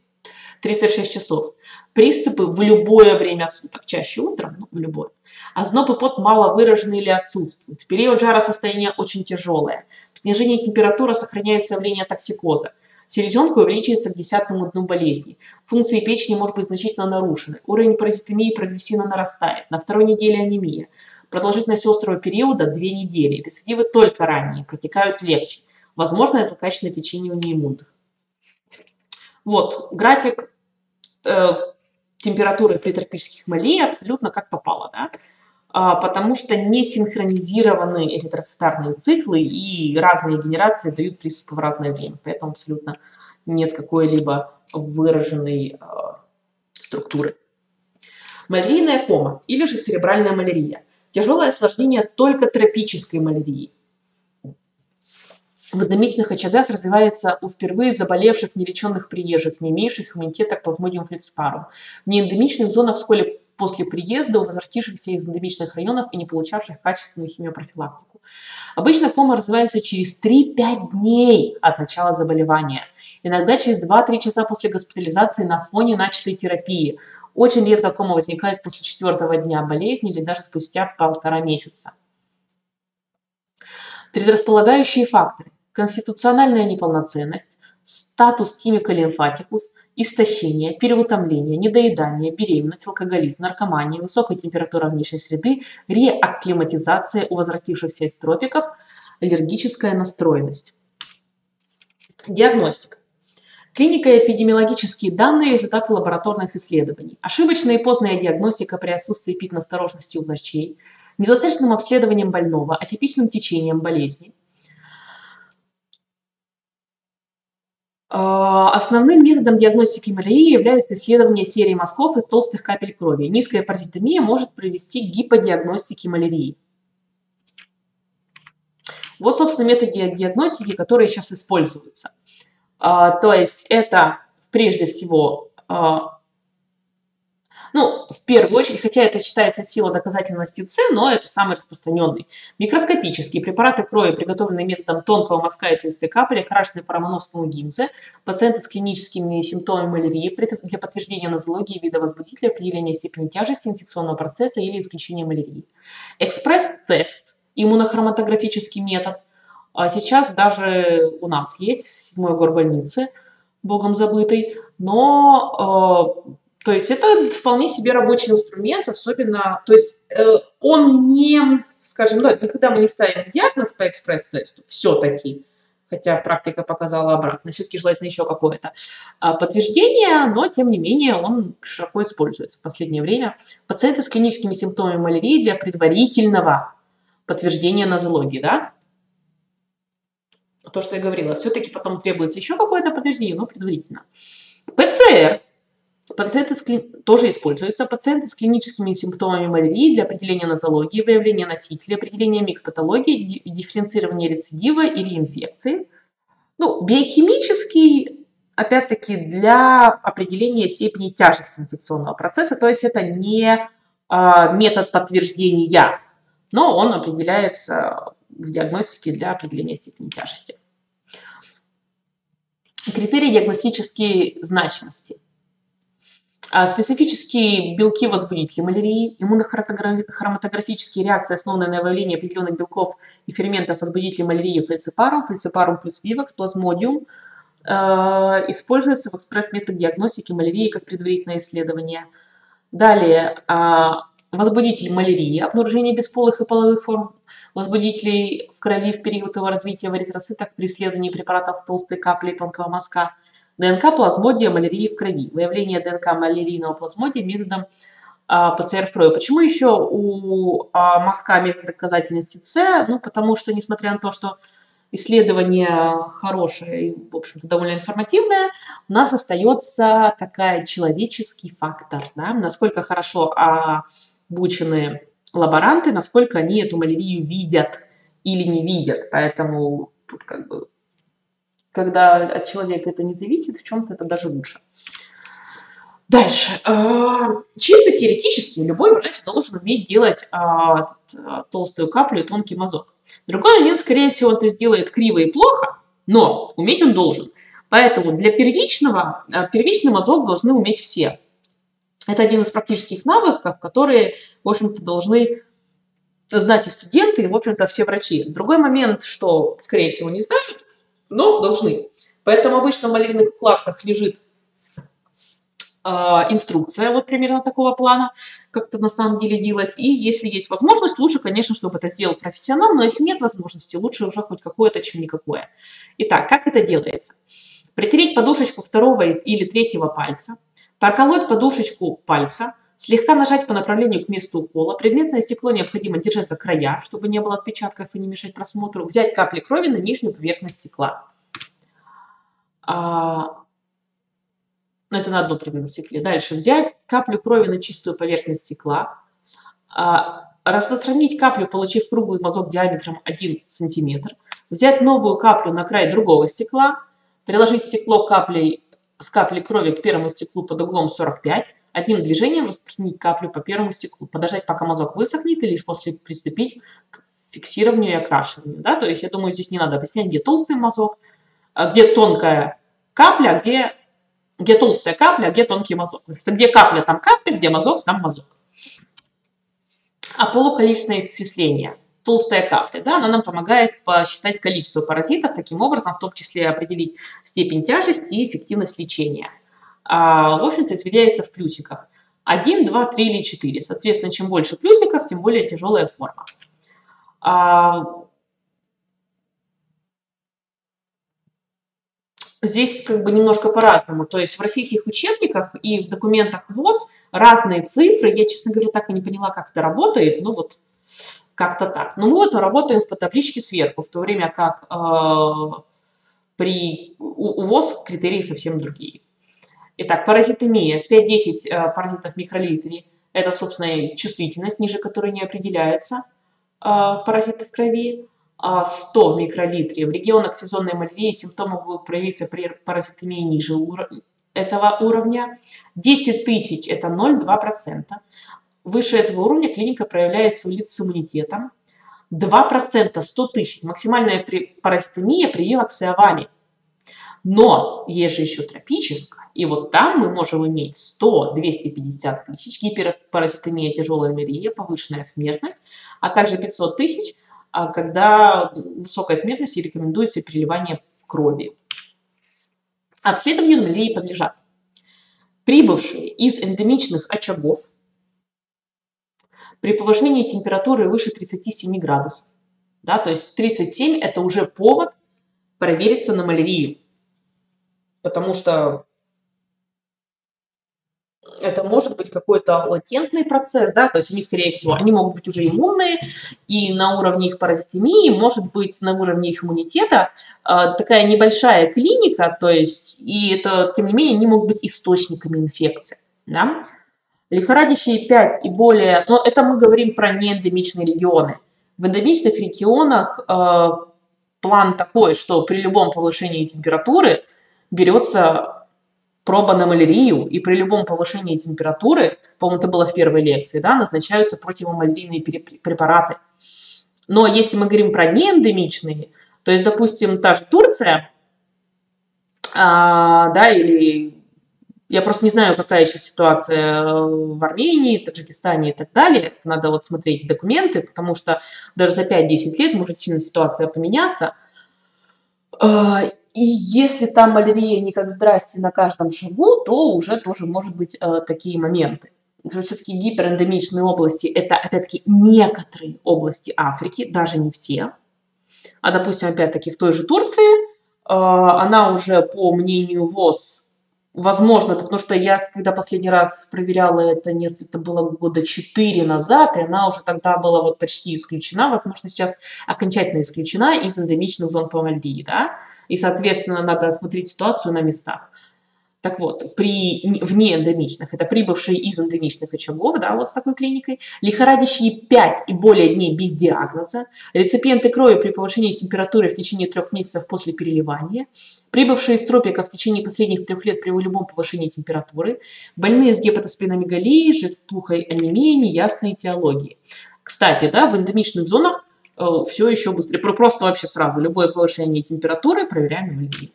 36 часов. Приступы в любое время суток, чаще утром, но в любое. Озноб и пот мало выражены или отсутствуют. Период жара состояние очень тяжелое. Снижение температуры сохраняет явление токсикоза. Селезенка увеличивается к десятому дну болезни. Функции печени может быть значительно нарушены. Уровень паразитомии прогрессивно нарастает. На второй неделе анемия. Продолжительность острого периода 2 недели. Рецидивы только ранние, протекают легче. Возможно злокачественное течение у неиммунных. Вот, график э, температуры при тропических малии абсолютно как попало, да? А, потому что не синхронизированы эритроцитарные циклы и разные генерации дают приступы в разное время. Поэтому абсолютно нет какой-либо выраженной э, структуры. Малярийная кома или же церебральная малярия. Тяжелое осложнение только тропической малярии. В эндемичных очагах развивается у впервые заболевших нелеченных приезжих, не имеющих иммунитета к плазмодиум флеципару. В неэндемичных зонах вскоре после приезда у возвратившихся из эндемичных районов и не получавших качественную химиопрофилактику. Обычно кома развивается через 3-5 дней от начала заболевания, иногда через 2-3 часа после госпитализации на фоне начатой терапии. Очень редко кома возникает после четвертого дня болезни или даже спустя полтора месяца. Предрасполагающие факторы. Конституциональная неполноценность, статус тимика лимфатикус, истощение, переутомление, недоедание, беременность, алкоголизм, наркомания, высокая температура внешней среды, реакклиматизация у возвратившихся из тропиков, аллергическая настроенность. Диагностика. Клиника и эпидемиологические данные – результаты лабораторных исследований. Ошибочная и поздняя диагностика при отсутствии пит-насторожности у врачей, недостаточным обследованием больного, атипичным течением болезни – основным методом диагностики малярии является исследование серии мазков и толстых капель крови. Низкая паразитомия может привести к гиподиагностике малярии. Вот, собственно, методы диагностики, которые сейчас используются. А, то есть это прежде всего а, ну, в первую очередь, хотя это считается сила доказательности С, но это самый распространенный. Микроскопические препараты крови, приготовленные методом тонкого мазка и толстой капли, окрашенные по романовскому гинзе, пациенты с клиническими симптомами малярии для подтверждения нозологии вида возбудителя, определения степени тяжести инфекционного процесса или исключения малярии. Экспресс-тест, иммунохроматографический метод, а сейчас даже у нас есть в седьмой горбольнице, богом забытый, но э, то есть это вполне себе рабочий инструмент, особенно, то есть э, он не, скажем, да, никогда мы не ставим диагноз по экспресс-тесту, все-таки, хотя практика показала обратно, все-таки желательно еще какое-то а, подтверждение, но тем не менее он широко используется в последнее время. Пациенты с клиническими симптомами малярии для предварительного подтверждения нозологии, да, то, что я говорила, все-таки потом требуется еще какое-то подтверждение, но предварительно. ПЦР Пациенты с, тоже используются. Пациенты с клиническими симптомами малярии для определения нозологии, выявления носителя, определения микс-патологии, дифференцирования рецидива и реинфекции. Ну, биохимический, опять-таки, для определения степени тяжести инфекционного процесса, то есть это не э, метод подтверждения, но он определяется в диагностике для определения степени тяжести. Критерии диагностической значимости – а специфические белки-возбудители малярии, иммунохроматографические реакции, основанные на выявлении определенных белков и ферментов возбудителей малярии фальципарум, фальципарум плюс вивакс, плазмодиум, э, используются в экспресс-метод диагностики малярии как предварительное исследование. Далее, э, возбудитель малярии, обнаружение бесполых и половых форм возбудителей в крови в период его развития в эритроцитах при исследовании препаратов толстой капли тонкого мазка – ДНК плазмодия малярии в крови. Выявление ДНК малярийного плазмодия методом а, ПЦР в крови. Почему еще у а, мазка метод доказательности С? Ну, потому что, несмотря на то, что исследование хорошее и, в общем-то, довольно информативное, у нас остается такая человеческий фактор, да? насколько хорошо обучены лаборанты, насколько они эту малярию видят или не видят. Поэтому тут как бы когда от человека это не зависит, в чем-то это даже лучше. Дальше. А, чисто теоретически любой врач должен уметь делать а, а, толстую каплю и тонкий мазок. Другой момент, скорее всего, это сделает криво и плохо, но уметь он должен. Поэтому для первичного, первичный мазок должны уметь все. Это один из практических навыков, которые, в общем-то, должны знать и студенты, и, в общем-то, все врачи. Другой момент, что, скорее всего, не знают, но должны. Поэтому обычно в малярийных укладках лежит инструкция вот примерно такого плана, как это на самом деле делать. И если есть возможность, лучше, конечно, чтобы это сделал профессионал, но если нет возможности, лучше уже хоть какое-то, чем никакое. Итак, как это делается? Притереть подушечку второго или третьего пальца, проколоть подушечку пальца, слегка нажать по направлению к месту укола. Предметное стекло необходимо держать за края, чтобы не было отпечатков и не мешать просмотру. Взять капли крови на нижнюю поверхность стекла. А, ну, это на одном предметном стекле. Дальше взять каплю крови на чистую поверхность стекла, а, распространить каплю, получив круглый мазок диаметром 1 см, взять новую каплю на край другого стекла, приложить стекло каплей, с каплей крови к первому стеклу под углом 45, одним движением распространить каплю по первому стеклу, подождать, пока мазок высохнет, и лишь после приступить к фиксированию и окрашиванию. Да? То есть, я думаю, здесь не надо объяснять, где толстый мазок, а где тонкая капля, где где толстая капля, а где тонкий мазок. Потому что где капля, там капля, где мазок, там мазок. А полуколичественное исчисление, толстая капля, да, она нам помогает посчитать количество паразитов, таким образом, в том числе определить степень тяжести и эффективность лечения. А, в общем-то, измеряется в плюсиках. 1, 2, 3 или 4. Соответственно, чем больше плюсиков, тем более тяжелая форма. А, здесь как бы немножко по-разному. То есть в российских учебниках и в документах ВОЗ разные цифры. Я, честно говоря, так и не поняла, как это работает. Ну вот как-то так. Ну вот мы работаем по табличке сверху, в то время как э, при у, у ВОЗ критерии совсем другие. Итак, паразитемия. 5-10 э, паразитов в микролитре. Это, собственно, чувствительность, ниже которой не определяются э, паразиты в крови. 100 в микролитре. В регионах сезонной малярии симптомы будут проявиться при паразитемии ниже этого уровня. 10 тысяч – это 0,2%. Выше этого уровня клиника проявляется у лиц с иммунитетом. 2% 100 тысяч – максимальная паразитемия при вакциовали. Но есть же еще тропическая, и вот там мы можем иметь 100-250 тысяч, гиперпаразитемия, тяжелая малярия, повышенная смертность, а также 500 тысяч а когда высокая смертность и рекомендуется переливание крови. Обследованию малярии подлежат прибывшие из эндемичных очагов при повышении температуры выше 37 градусов. Да, то есть 37 – это уже повод провериться на малярию. Потому что это может быть какой-то латентный процесс, да, то есть они, скорее всего, они могут быть уже иммунные, и на уровне их паразитемии, может быть, на уровне их иммунитета э, такая небольшая клиника, то есть, и это, тем не менее, они могут быть источниками инфекции, да. Лихорадящие 5 и более, но это мы говорим про неэндемичные регионы. В эндемичных регионах э, план такой, что при любом повышении температуры берется проба на малярию, и при любом повышении температуры, по-моему, это было в первой лекции, да, назначаются противомалярийные препараты. Но если мы говорим про неэндемичные, то есть, допустим, та же Турция, а, да, или я просто не знаю, какая сейчас ситуация в Армении, Таджикистане и так далее. Надо вот смотреть документы, потому что даже за 5-10 лет может сильно ситуация поменяться. И если там малярия не как здрасте на каждом шагу, то уже тоже может быть э, такие моменты. Все-таки гиперэндемичные области – это, опять-таки, некоторые области Африки, даже не все. А, допустим, опять-таки, в той же Турции э, она уже, по мнению ВОЗ, Возможно, потому что я, когда последний раз проверяла это, несколько было года 4 назад, и она уже тогда была вот почти исключена, возможно, сейчас окончательно исключена из эндемичных зон Памальдии, да, и, соответственно, надо смотреть ситуацию на местах. Так вот, при, вне эндемичных, это прибывшие из эндемичных очагов, да, вот с такой клиникой, лихорадящие 5 и более дней без диагноза, реципиенты крови при повышении температуры в течение трех месяцев после переливания, прибывшие из тропиков в течение последних трех лет при любом повышении температуры, больные с гепатоспленомегалией, жестухой анемией, неясной этиологии. Кстати, да, в эндемичных зонах э, все еще быстрее, просто вообще сразу, любое повышение температуры проверяем на малярии.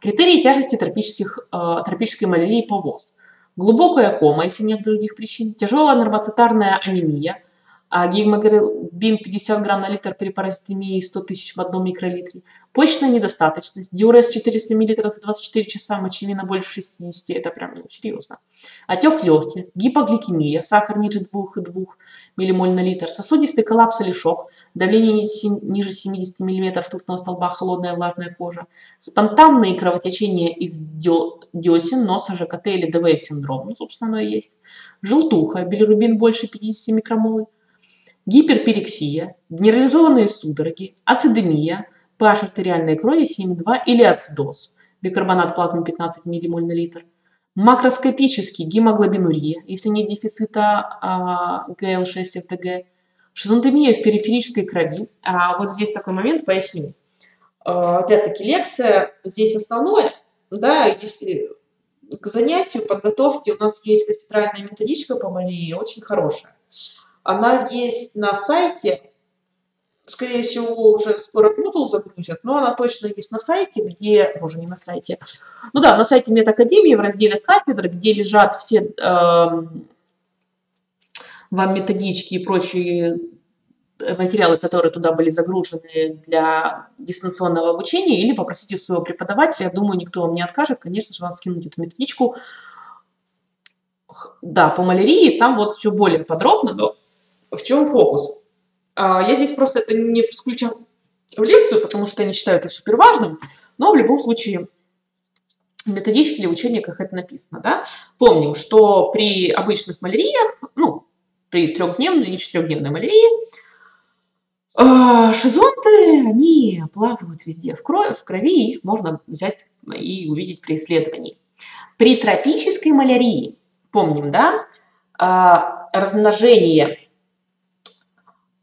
Критерии тяжести тропических, э, тропической малярии по ВОЗ. Глубокая кома, если нет других причин, тяжелая нормоцитарная анемия, а гемоглобин 50 грамм на литр при паразитемии 100 тысяч в одном микролитре, почечная недостаточность, диурез 400 мл за 24 часа, мочевина больше 60, это прям ну, серьезно, отек легких, гипогликемия, сахар ниже 2,2 ммоль на литр, сосудистый коллапс или шок, давление ниже 70 мм ртутного столба, холодная влажная кожа, спонтанные кровотечения из десен, носа, ЖКТ или ДВС синдром, ну, собственно, оно и есть, желтуха, билирубин больше 50 микромолей, гиперпирексия, генерализованные судороги, ацидемия, pH артериальной крови 7,2 или ацидоз, бикарбонат плазмы 15 ммоль на литр, макроскопический гемоглобинурия, если нет дефицита а, ГЛ6 ФТГ, шизонтемия в периферической крови. А вот здесь такой момент, поясню. А, опять-таки лекция, здесь основное, да, если к занятию, подготовке у нас есть кафедральная методичка по малии, очень хорошая. Она есть на сайте, скорее всего, уже скоро Moodle загрузят, но она точно есть на сайте, где, уже не на сайте, ну да, на сайте Медакадемии в разделе кафедры, где лежат все э, вам методички и прочие материалы, которые туда были загружены для дистанционного обучения, или попросите своего преподавателя, я думаю, никто вам не откажет, конечно же, вам скинуть эту методичку. Да, по малярии там вот все более подробно, но в чем фокус? А, я здесь просто это не включаю в лекцию, потому что я не считаю это супер важным, но в любом случае в методичке или учебниках это написано. Да? Помним, что при обычных маляриях, ну, при трехдневной и четырехдневной малярии, а, шизонты, они плавают везде в крови, в крови, их можно взять и увидеть при исследовании. При тропической малярии, помним, да, а, размножение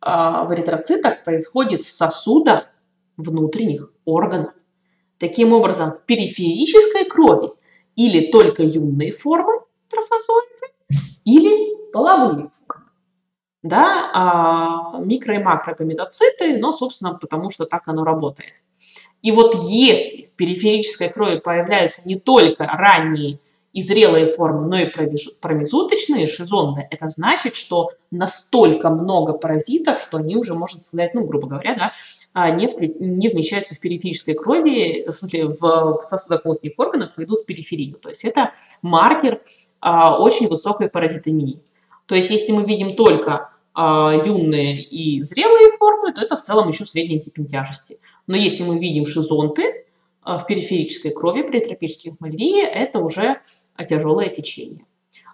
в эритроцитах происходит в сосудах внутренних органов. Таким образом, в периферической крови или только юные формы трофозоиды, или половые формы. Да, а микро- и макрогамetoциты, но, собственно, потому что так оно работает. И вот если в периферической крови появляются не только ранние и зрелые формы, но и промежуточные, шизонные, это значит, что настолько много паразитов, что они уже, можно сказать, ну, грубо говоря, да, а, не, в, не вмещаются в периферической крови, в смысле, в, в сосудах внутренних органов, пойдут в периферию. То есть это маркер а, очень высокой паразитомии. То есть если мы видим только а, юные и зрелые формы, то это в целом еще средняя степень тяжести. Но если мы видим шизонты а, в периферической крови при тропических малярии, это уже а тяжелое течение.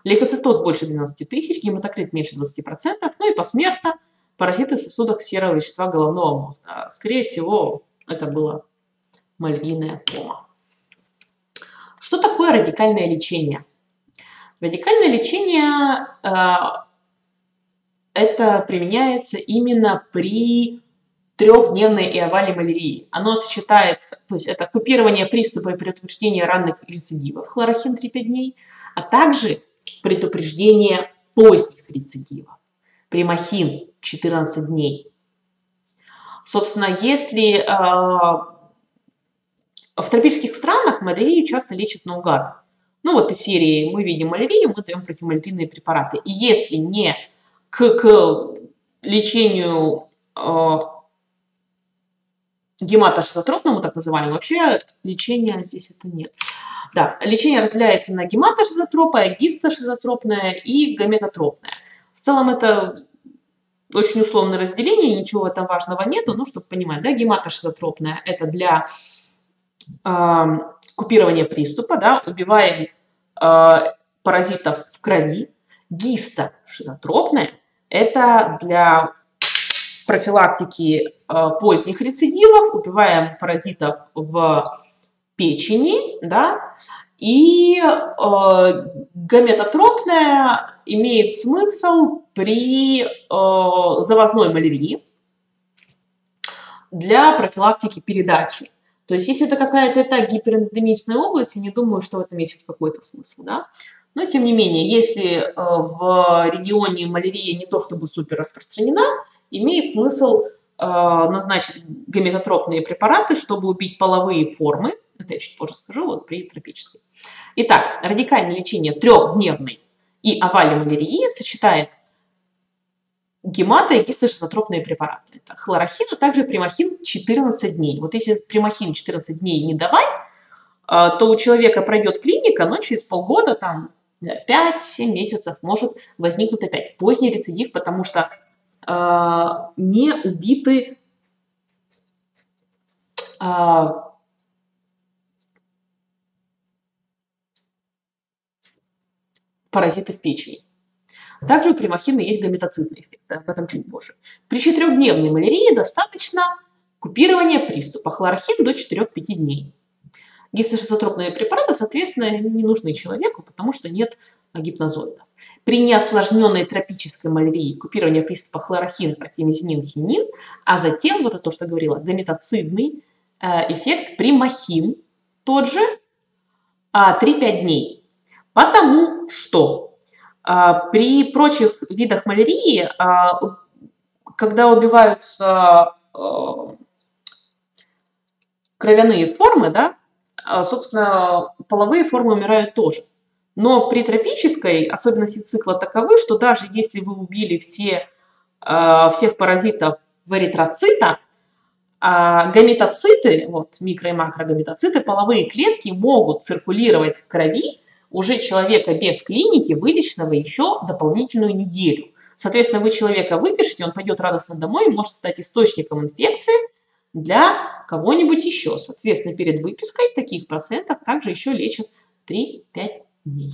Лейкоцитоз больше 12 тысяч, гематокрит меньше 20%, ну и посмертно паразиты в сосудах серого вещества головного мозга. Скорее всего, это было малярийная кома. Что такое радикальное лечение? Радикальное лечение э, это применяется именно при трехдневной и овали малярии. Оно сочетается, то есть это купирование приступа и предупреждение ранних рецидивов, хлорохин 3-5 дней, а также предупреждение поздних рецидивов, примахин 14 дней. Собственно, если э, в тропических странах малярию часто лечат наугад. Ну вот из серии мы видим малярию, мы даем противомалярийные препараты. И если не к, к лечению э, гематошизотропному, так называемому, вообще лечения здесь это нет. Да, лечение разделяется на гематошизотропное, гистошизотропное и гаметотропное. В целом это очень условное разделение, ничего этом важного нету, ну, чтобы понимать, да, гематошизотропное – это для э, купирования приступа, да, убиваем э, паразитов в крови. Гистошизотропное – это для профилактики э, поздних рецидивов, убиваем паразитов в печени, да, и э, гаметотропная имеет смысл при э, завозной малярии для профилактики передачи. То есть, если это какая-то так гиперэндемичная область, я не думаю, что в этом есть какой-то смысл, да. Но, тем не менее, если э, в регионе малярия не то чтобы супер распространена, имеет смысл э, назначить гаметотропные препараты, чтобы убить половые формы. Это я чуть позже скажу, вот при тропической. Итак, радикальное лечение трехдневной и овальной малярии сочетает гемато- и гистошизотропные препараты. Это хлорохин, а также примахин 14 дней. Вот если примахин 14 дней не давать, а, то у человека пройдет клиника, но через полгода, там, 5-7 месяцев может возникнуть опять поздний рецидив, потому что э, не убиты э, паразиты в печени. Также у примахина есть гаметоцитный эффект, об этом чуть позже. При четырехдневной малярии достаточно купирования приступа хлорохин до 4-5 дней. Гистошизотропные препараты, соответственно, не нужны человеку, потому что нет гипнозоидов. При неосложненной тропической малярии купирование приступа хлорохин, артемизинин, хинин, а затем, вот это то, что говорила, гаметоцидный э, эффект примахин, тот же, 3-5 а, дней. Потому что а, при прочих видах малярии, а, когда убиваются кровяные формы, да, собственно, половые формы умирают тоже. Но при тропической особенности цикла таковы, что даже если вы убили все, а, всех паразитов в эритроцитах, а, гаметоциты, вот, микро- и макрогаметоциты, половые клетки могут циркулировать в крови уже человека без клиники, вылеченного еще дополнительную неделю. Соответственно, вы человека выпишете, он пойдет радостно домой может стать источником инфекции, для кого-нибудь еще. Соответственно, перед выпиской таких пациентов также еще лечат 3-5 дней.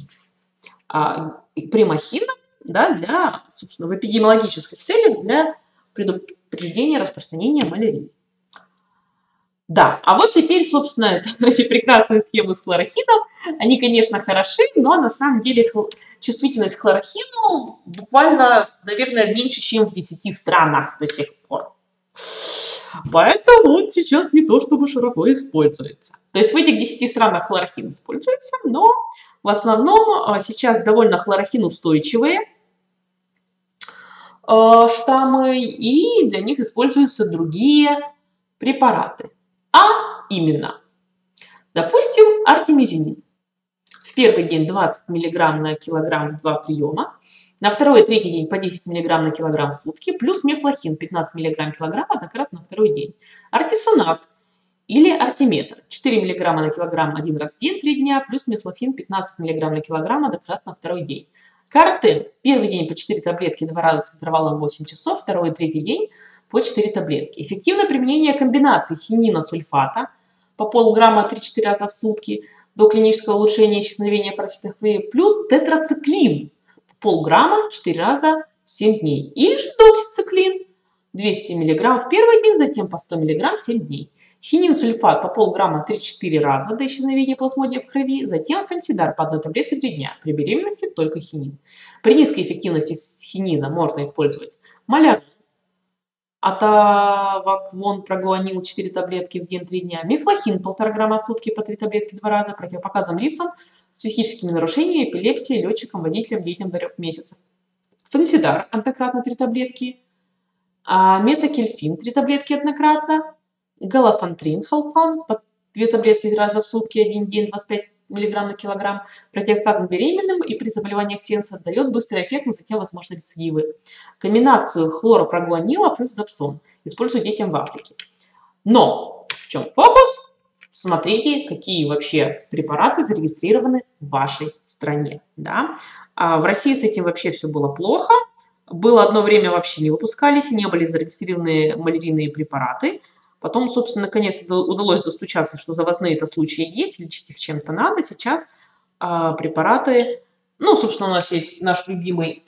А примахина да, для, собственно, в эпидемиологических целях для предупреждения распространения малярии. Да, а вот теперь, собственно, эти прекрасные схемы с хлорохином, они, конечно, хороши, но на самом деле чувствительность к хлорохину буквально, наверное, меньше, чем в 10 странах до сих пор. Поэтому он сейчас не то чтобы широко используется. То есть в этих 10 странах хлорохин используется, но в основном а, сейчас довольно хлорохин устойчивые а, штаммы, и для них используются другие препараты. А именно, допустим, артемизинин. В первый день 20 мг на килограмм в два приема, на второй и третий день по 10 мг на килограмм в сутки, плюс мефлохин 15 мг килограмм однократно на второй день. Артисунат или артиметр 4 мг на килограмм один раз в день 3 дня, плюс мефлохин 15 мг на килограмм однократно на второй день. Картен. Первый день по 4 таблетки два раза с интервалом 8 часов, второй и третий день по 4 таблетки. Эффективное применение комбинации хинина сульфата по полграмма 3-4 раза в сутки до клинического улучшения исчезновения паразитов плюс тетрациклин полграмма 4 раза 7 дней. Же доксициклин 200 мг в первый день, затем по 100 мг 7 дней. Хинин-сульфат по полграмма 3-4 раза до исчезновения плазмодия в крови, затем фансидар по одной таблетке 3 дня. При беременности только хинин. При низкой эффективности хинина можно использовать малярин, Атаваквон прогуанил 4 таблетки в день 3 дня. Мифлохин 1,5 грамма в сутки по 3 таблетки 2 раза. Противопоказан лицам с психическими нарушениями, эпилепсией, летчикам, водителям, детям до 3 месяцев. Фансидар однократно 3 таблетки. А метакельфин 3 таблетки однократно. Галофантрин халфан по 2 таблетки 3 раза в сутки, 1 день, 25 мг на килограмм, противопоказан беременным и при заболеваниях сенса дает быстрый эффект, но затем возможны рецидивы. Комбинацию хлоропрогуанила плюс запсон используют детям в Африке. Но в чем фокус? Смотрите, какие вообще препараты зарегистрированы в вашей стране. Да? А в России с этим вообще все было плохо. Было одно время вообще не выпускались, не были зарегистрированы малярийные препараты. Потом, собственно, наконец удалось достучаться, что завозные это случаи есть, лечить их чем-то надо. Сейчас а, препараты, ну, собственно, у нас есть наш любимый,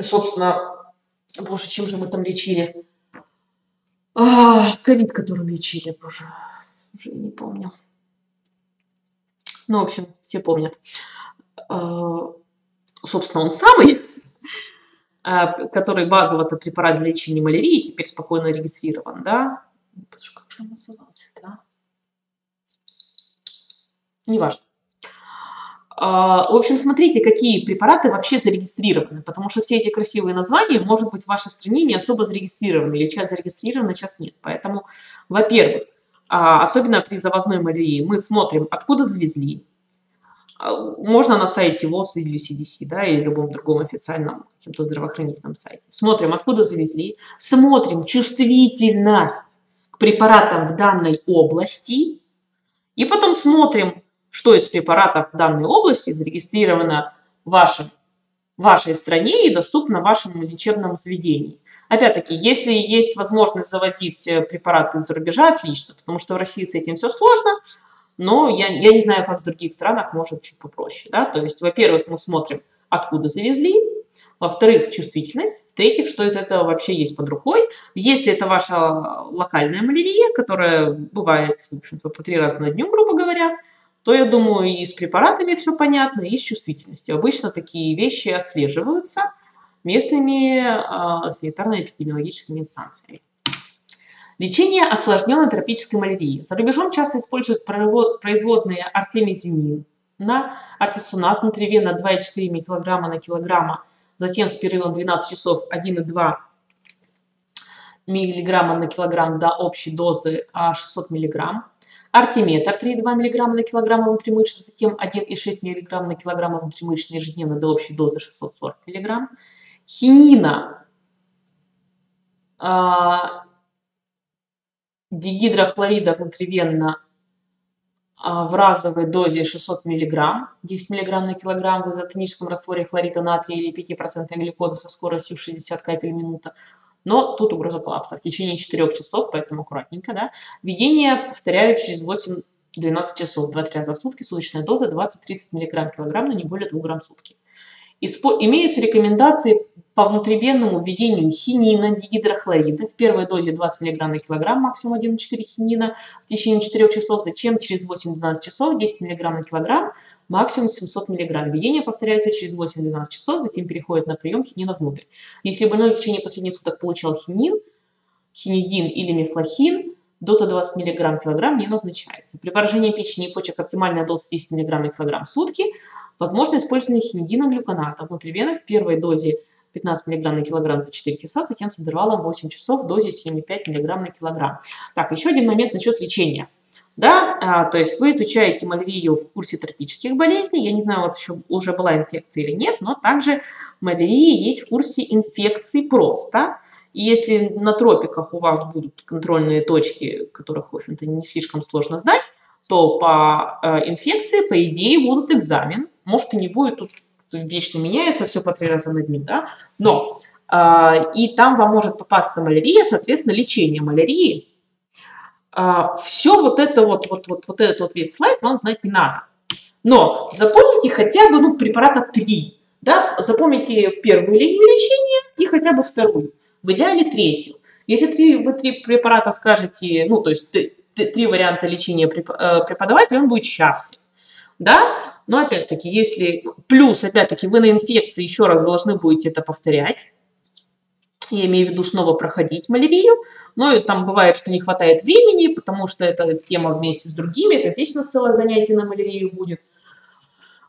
собственно, боже, чем же мы там лечили? А, ковид, которым лечили, боже, уже не помню. Ну, в общем, все помнят. А, собственно, он самый, а, который базово-то препарат для лечения малярии, теперь спокойно регистрирован, да, как же он назывался, да? Неважно. А, в общем, смотрите, какие препараты вообще зарегистрированы, потому что все эти красивые названия, может быть, в вашей стране не особо зарегистрированы, или часть зарегистрирована, часть нет. Поэтому, во-первых, а, особенно при завозной малярии, мы смотрим, откуда завезли, А, можно на сайте ВОЗ или CDC, да, или любом другом официальном каким-то здравоохранительном сайте. Смотрим, откуда завезли, смотрим чувствительность препаратам в данной области, и потом смотрим, что из препаратов в данной области зарегистрировано в вашем вашей стране и доступно вашему лечебному заведению. Опять-таки, если есть возможность завозить э, препараты из-за рубежа, отлично, потому что в России с этим все сложно, но я, я не знаю, как в других странах может чуть попроще. Да? То есть, во-первых, мы смотрим, откуда завезли, во-вторых, чувствительность, в-третьих, что из этого вообще есть под рукой. Если это ваша локальная малярия, которая бывает, в общем-то, по три раза на дню, грубо говоря, то, я думаю, и с препаратами все понятно, и с чувствительностью. Обычно такие вещи отслеживаются местными э, санитарно-эпидемиологическими инстанциями. Лечение осложненной тропической малярии. За рубежом часто используют производные артемизинин на артисунат внутривенно 2,4 мг на килограмма, затем с перерывом 12 часов 1,2 мг на килограмм до общей дозы 600 мг. Артиметр 3,2 мг на килограмм внутримышечно, затем 1,6 мг на килограмм внутримышечно ежедневно до общей дозы 640 мг. Хинина а, дигидрохлорида внутривенно а, в разовой дозе 600 мг, 10 мг на килограмм в изотоническом растворе хлорида натрия или 5% глюкозы со скоростью 60 капель в минуту. Но тут угроза коллапса в течение 4 часов, поэтому аккуратненько. Да? Введение повторяю через 8 12 часов, 2-3 раза в сутки, суточная доза 20-30 мг килограмм, но не более 2 грамм в сутки. Имеются рекомендации по внутривенному введению хинина, дигидрохлорида в первой дозе 20 мг на килограмм, максимум 1,4 хинина в течение 4 часов, зачем через 8-12 часов 10 мг на килограмм, максимум 700 мг. Введение повторяется через 8-12 часов, затем переходит на прием хинина внутрь. Если больной в течение последних суток получал хинин, хинидин или мефлохин, доза 20 мг килограмм не назначается. При поражении печени и почек оптимальная доза 10 мг на килограмм в сутки – Возможно использование хинидиноглюконата внутривенно в первой дозе 15 мг на килограмм за 4 часа, затем с интервалом 8 часов в дозе 7,5 мг на килограмм. Так, еще один момент насчет лечения. Да, а, то есть вы изучаете малярию в курсе тропических болезней. Я не знаю, у вас еще уже была инфекция или нет, но также малярия есть в курсе инфекций просто. И если на тропиках у вас будут контрольные точки, которых, в общем-то, не слишком сложно знать, то по э, инфекции, по идее, будут экзамен. Может, и не будет, тут вечно меняется, все по три раза на дню, да, но э, и там вам может попасться малярия, соответственно, лечение малярии. Э, все вот это вот, вот, вот, вот этот вот весь слайд вам знать не надо. Но запомните хотя бы ну, препарата три. Да? Запомните первую линию лечения и хотя бы вторую. В идеале третью. Если три, вы три препарата скажете, ну, то есть три варианта лечения э, преподавателя, он будет счастлив. Да? Но опять-таки, если плюс, опять-таки, вы на инфекции еще раз должны будете это повторять, я имею в виду снова проходить малярию, но там бывает, что не хватает времени, потому что эта тема вместе с другими, это здесь у нас целое занятие на малярию будет.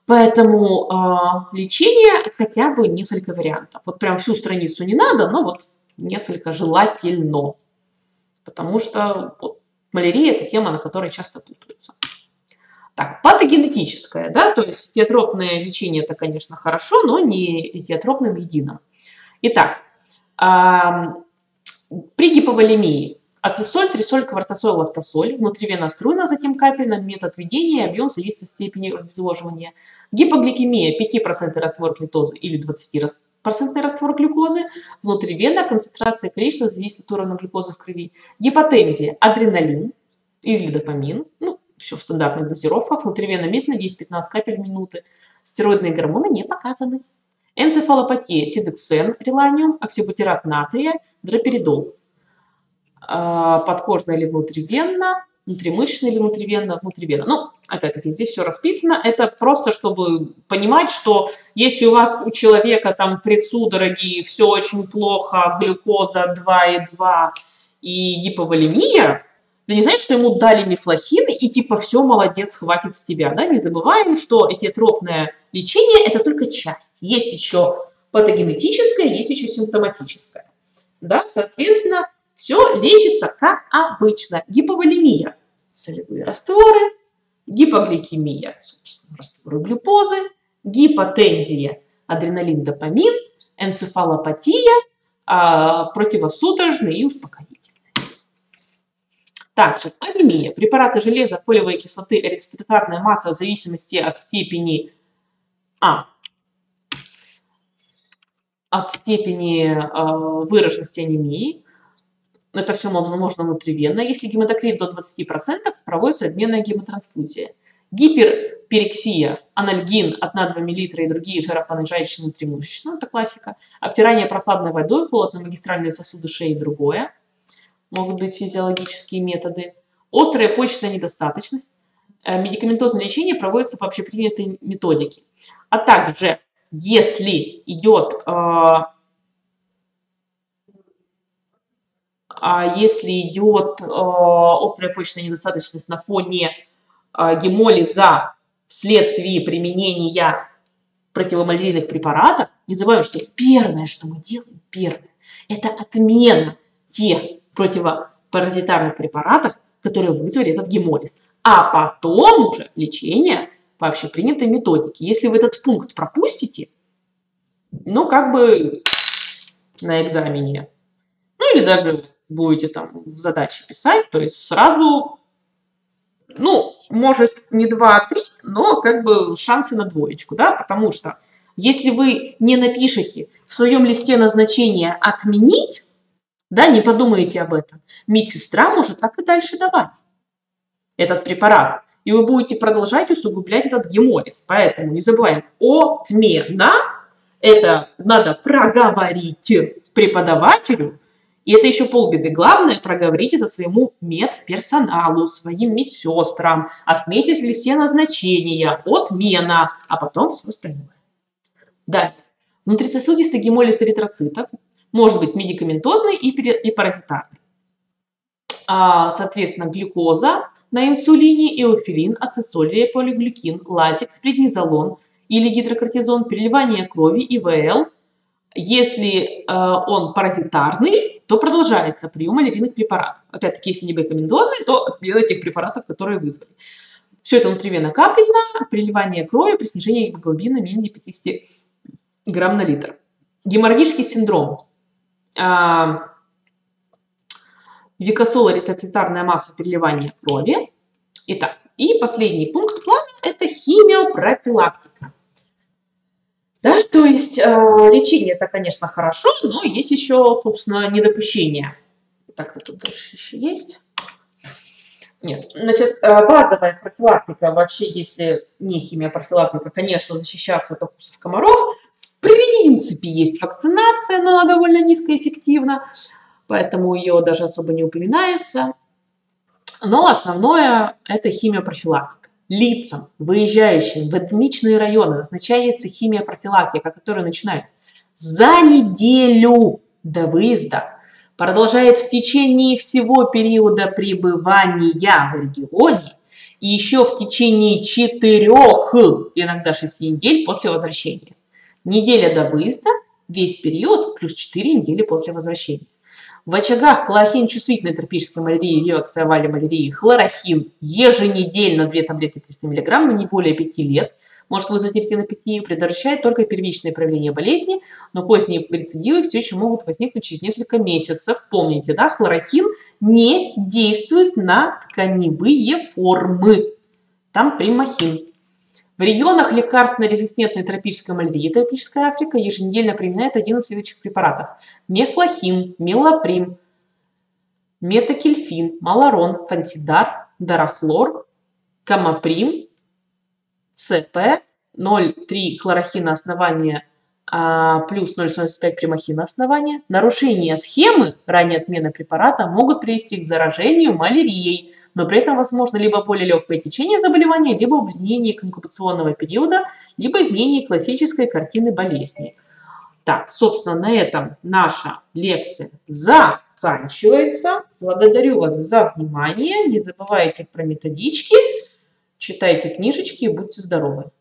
Поэтому э, лечение хотя бы несколько вариантов. Вот прям всю страницу не надо, но вот несколько желательно. Потому что вот, Малярия – это тема, на которой часто путаются. Так, патогенетическое, да, то есть этиотропное лечение – это, конечно, хорошо, но не этиотропным единым. Итак, при гиповолемии ацисоль, трисоль, квартосоль, лактосоль, внутривенно струйно, затем капельно, метод введения, объем зависит от степени обезвоживания. Гипогликемия 5% раствор глютозы или 20% процентный раствор глюкозы, внутривенно концентрация и количество зависит от уровня глюкозы в крови. Гипотензия, адреналин или допамин, ну, все в стандартных дозировках, внутривенно медленно 10-15 капель в минуту. Стероидные гормоны не показаны. Энцефалопатия, сидексен, реланиум, оксибутират натрия, дроперидол. А, подкожно или внутривенно, внутримышечно или внутривенно, внутривенно. Ну, опять-таки, здесь все расписано. Это просто, чтобы понимать, что если у вас у человека там предсудороги, все очень плохо, глюкоза 2,2 и гиповолемия, это не значит, что ему дали мифлохин и типа все, молодец, хватит с тебя. Да? Не забываем, что этиотропное лечение это только часть. Есть еще патогенетическое, есть еще симптоматическое. Да? Соответственно, все лечится как обычно. Гиповолемия. Солевые растворы, гипогликемия, собственно, растворы глюкозы, гипотензия, адреналин, допамин, энцефалопатия, а, противосудорожные и успокоительные. Также анемия, препараты железа, фолиевой кислоты, эритроцитарная масса в зависимости от степени а, от степени э, выраженности анемии. Это все можно, внутривенно. Если гематокрит до 20%, проводится обменная гемотрансфузия. Гиперперексия, анальгин 1-2 мл и другие жиропонижающие внутримышечно, это классика. Обтирание прохладной водой, холодно-магистральные сосуды шеи и другое. Могут быть физиологические методы. Острая почечная недостаточность. Э, медикаментозное лечение проводится по общепринятой методике. А также если идет, а, если идет а, острая почечная недостаточность на фоне гемолиза вследствие применения противомалярийных препаратов, не забываем, что первое, что мы делаем, первое, это отмена тех противопаразитарных препаратов, которые вызвали этот гемолиз. А потом уже лечение по общепринятой методике. Если вы этот пункт пропустите, ну, как бы на экзамене, ну, или даже будете там в задаче писать, то есть сразу, ну, может, не 2, а 3, но как бы шансы на двоечку, да, потому что если вы не напишете в своем листе назначения «отменить», да, не подумаете об этом, медсестра может так и дальше давать этот препарат и вы будете продолжать усугублять этот гемолиз. Поэтому не забываем, отмена – это надо проговорить преподавателю, и это еще полбеды. Главное – проговорить это своему медперсоналу, своим медсестрам, отметить в листе назначения, отмена, а потом все остальное. Далее. Внутрисосудистый гемолиз эритроцитов может быть медикаментозный и паразитарный. А, соответственно, глюкоза на инсулине, эофилин, ацетолия, полиглюкин, латекс, преднизолон или гидрокортизон, переливание крови, ИВЛ. Если э, он паразитарный, то продолжается прием аллергенных препаратов. Опять-таки, если не рекомендованный, то отмена тех препаратов, которые вызвали. Все это внутривенно капельно, переливание крови при снижении гемоглобина менее 50 грамм на литр. Геморрагический синдром. А, Викосоло-ретроцитарная масса переливания крови. Итак, и последний пункт плана – это химиопрофилактика. Да, то есть э, лечение это, конечно, хорошо, но есть еще, собственно, недопущение. Так, тут дальше еще есть. Нет, значит, э, базовая профилактика, вообще, если не химиопрофилактика, конечно, защищаться от укусов комаров. В принципе, есть вакцинация, но она довольно низкоэффективна поэтому ее даже особо не упоминается. Но основное – это химиопрофилактика. Лицам, выезжающим в эндемичные районы, назначается химиопрофилактика, которая начинает за неделю до выезда, продолжает в течение всего периода пребывания в регионе и еще в течение четырех, иногда шести недель после возвращения. Неделя до выезда, весь период, плюс 4 недели после возвращения. В очагах клохин чувствительной тропической малярии, виваксиовали малярии, хлорохин еженедельно 2 таблетки 300 мг на не более 5 лет может вызвать ретинопатию, предотвращает только первичное проявление болезни, но поздние рецидивы все еще могут возникнуть через несколько месяцев. Помните, да, хлорохин не действует на тканевые формы. Там примахин. В регионах лекарственно-резистентной тропической малярии тропическая Африка еженедельно применяет один из следующих препаратов. Мефлохин, мелаприм, метакельфин, малорон, фантидар, дарахлор, камаприм, ЦП, 0,3 хлорохина основания а, плюс 0,75 примахина основания. Нарушение схемы ранее отмены препарата могут привести к заражению малярией, но при этом возможно либо более легкое течение заболевания, либо удлинение инкубационного периода, либо изменение классической картины болезни. Так, собственно, на этом наша лекция заканчивается. Благодарю вас за внимание. Не забывайте про методички, читайте книжечки и будьте здоровы.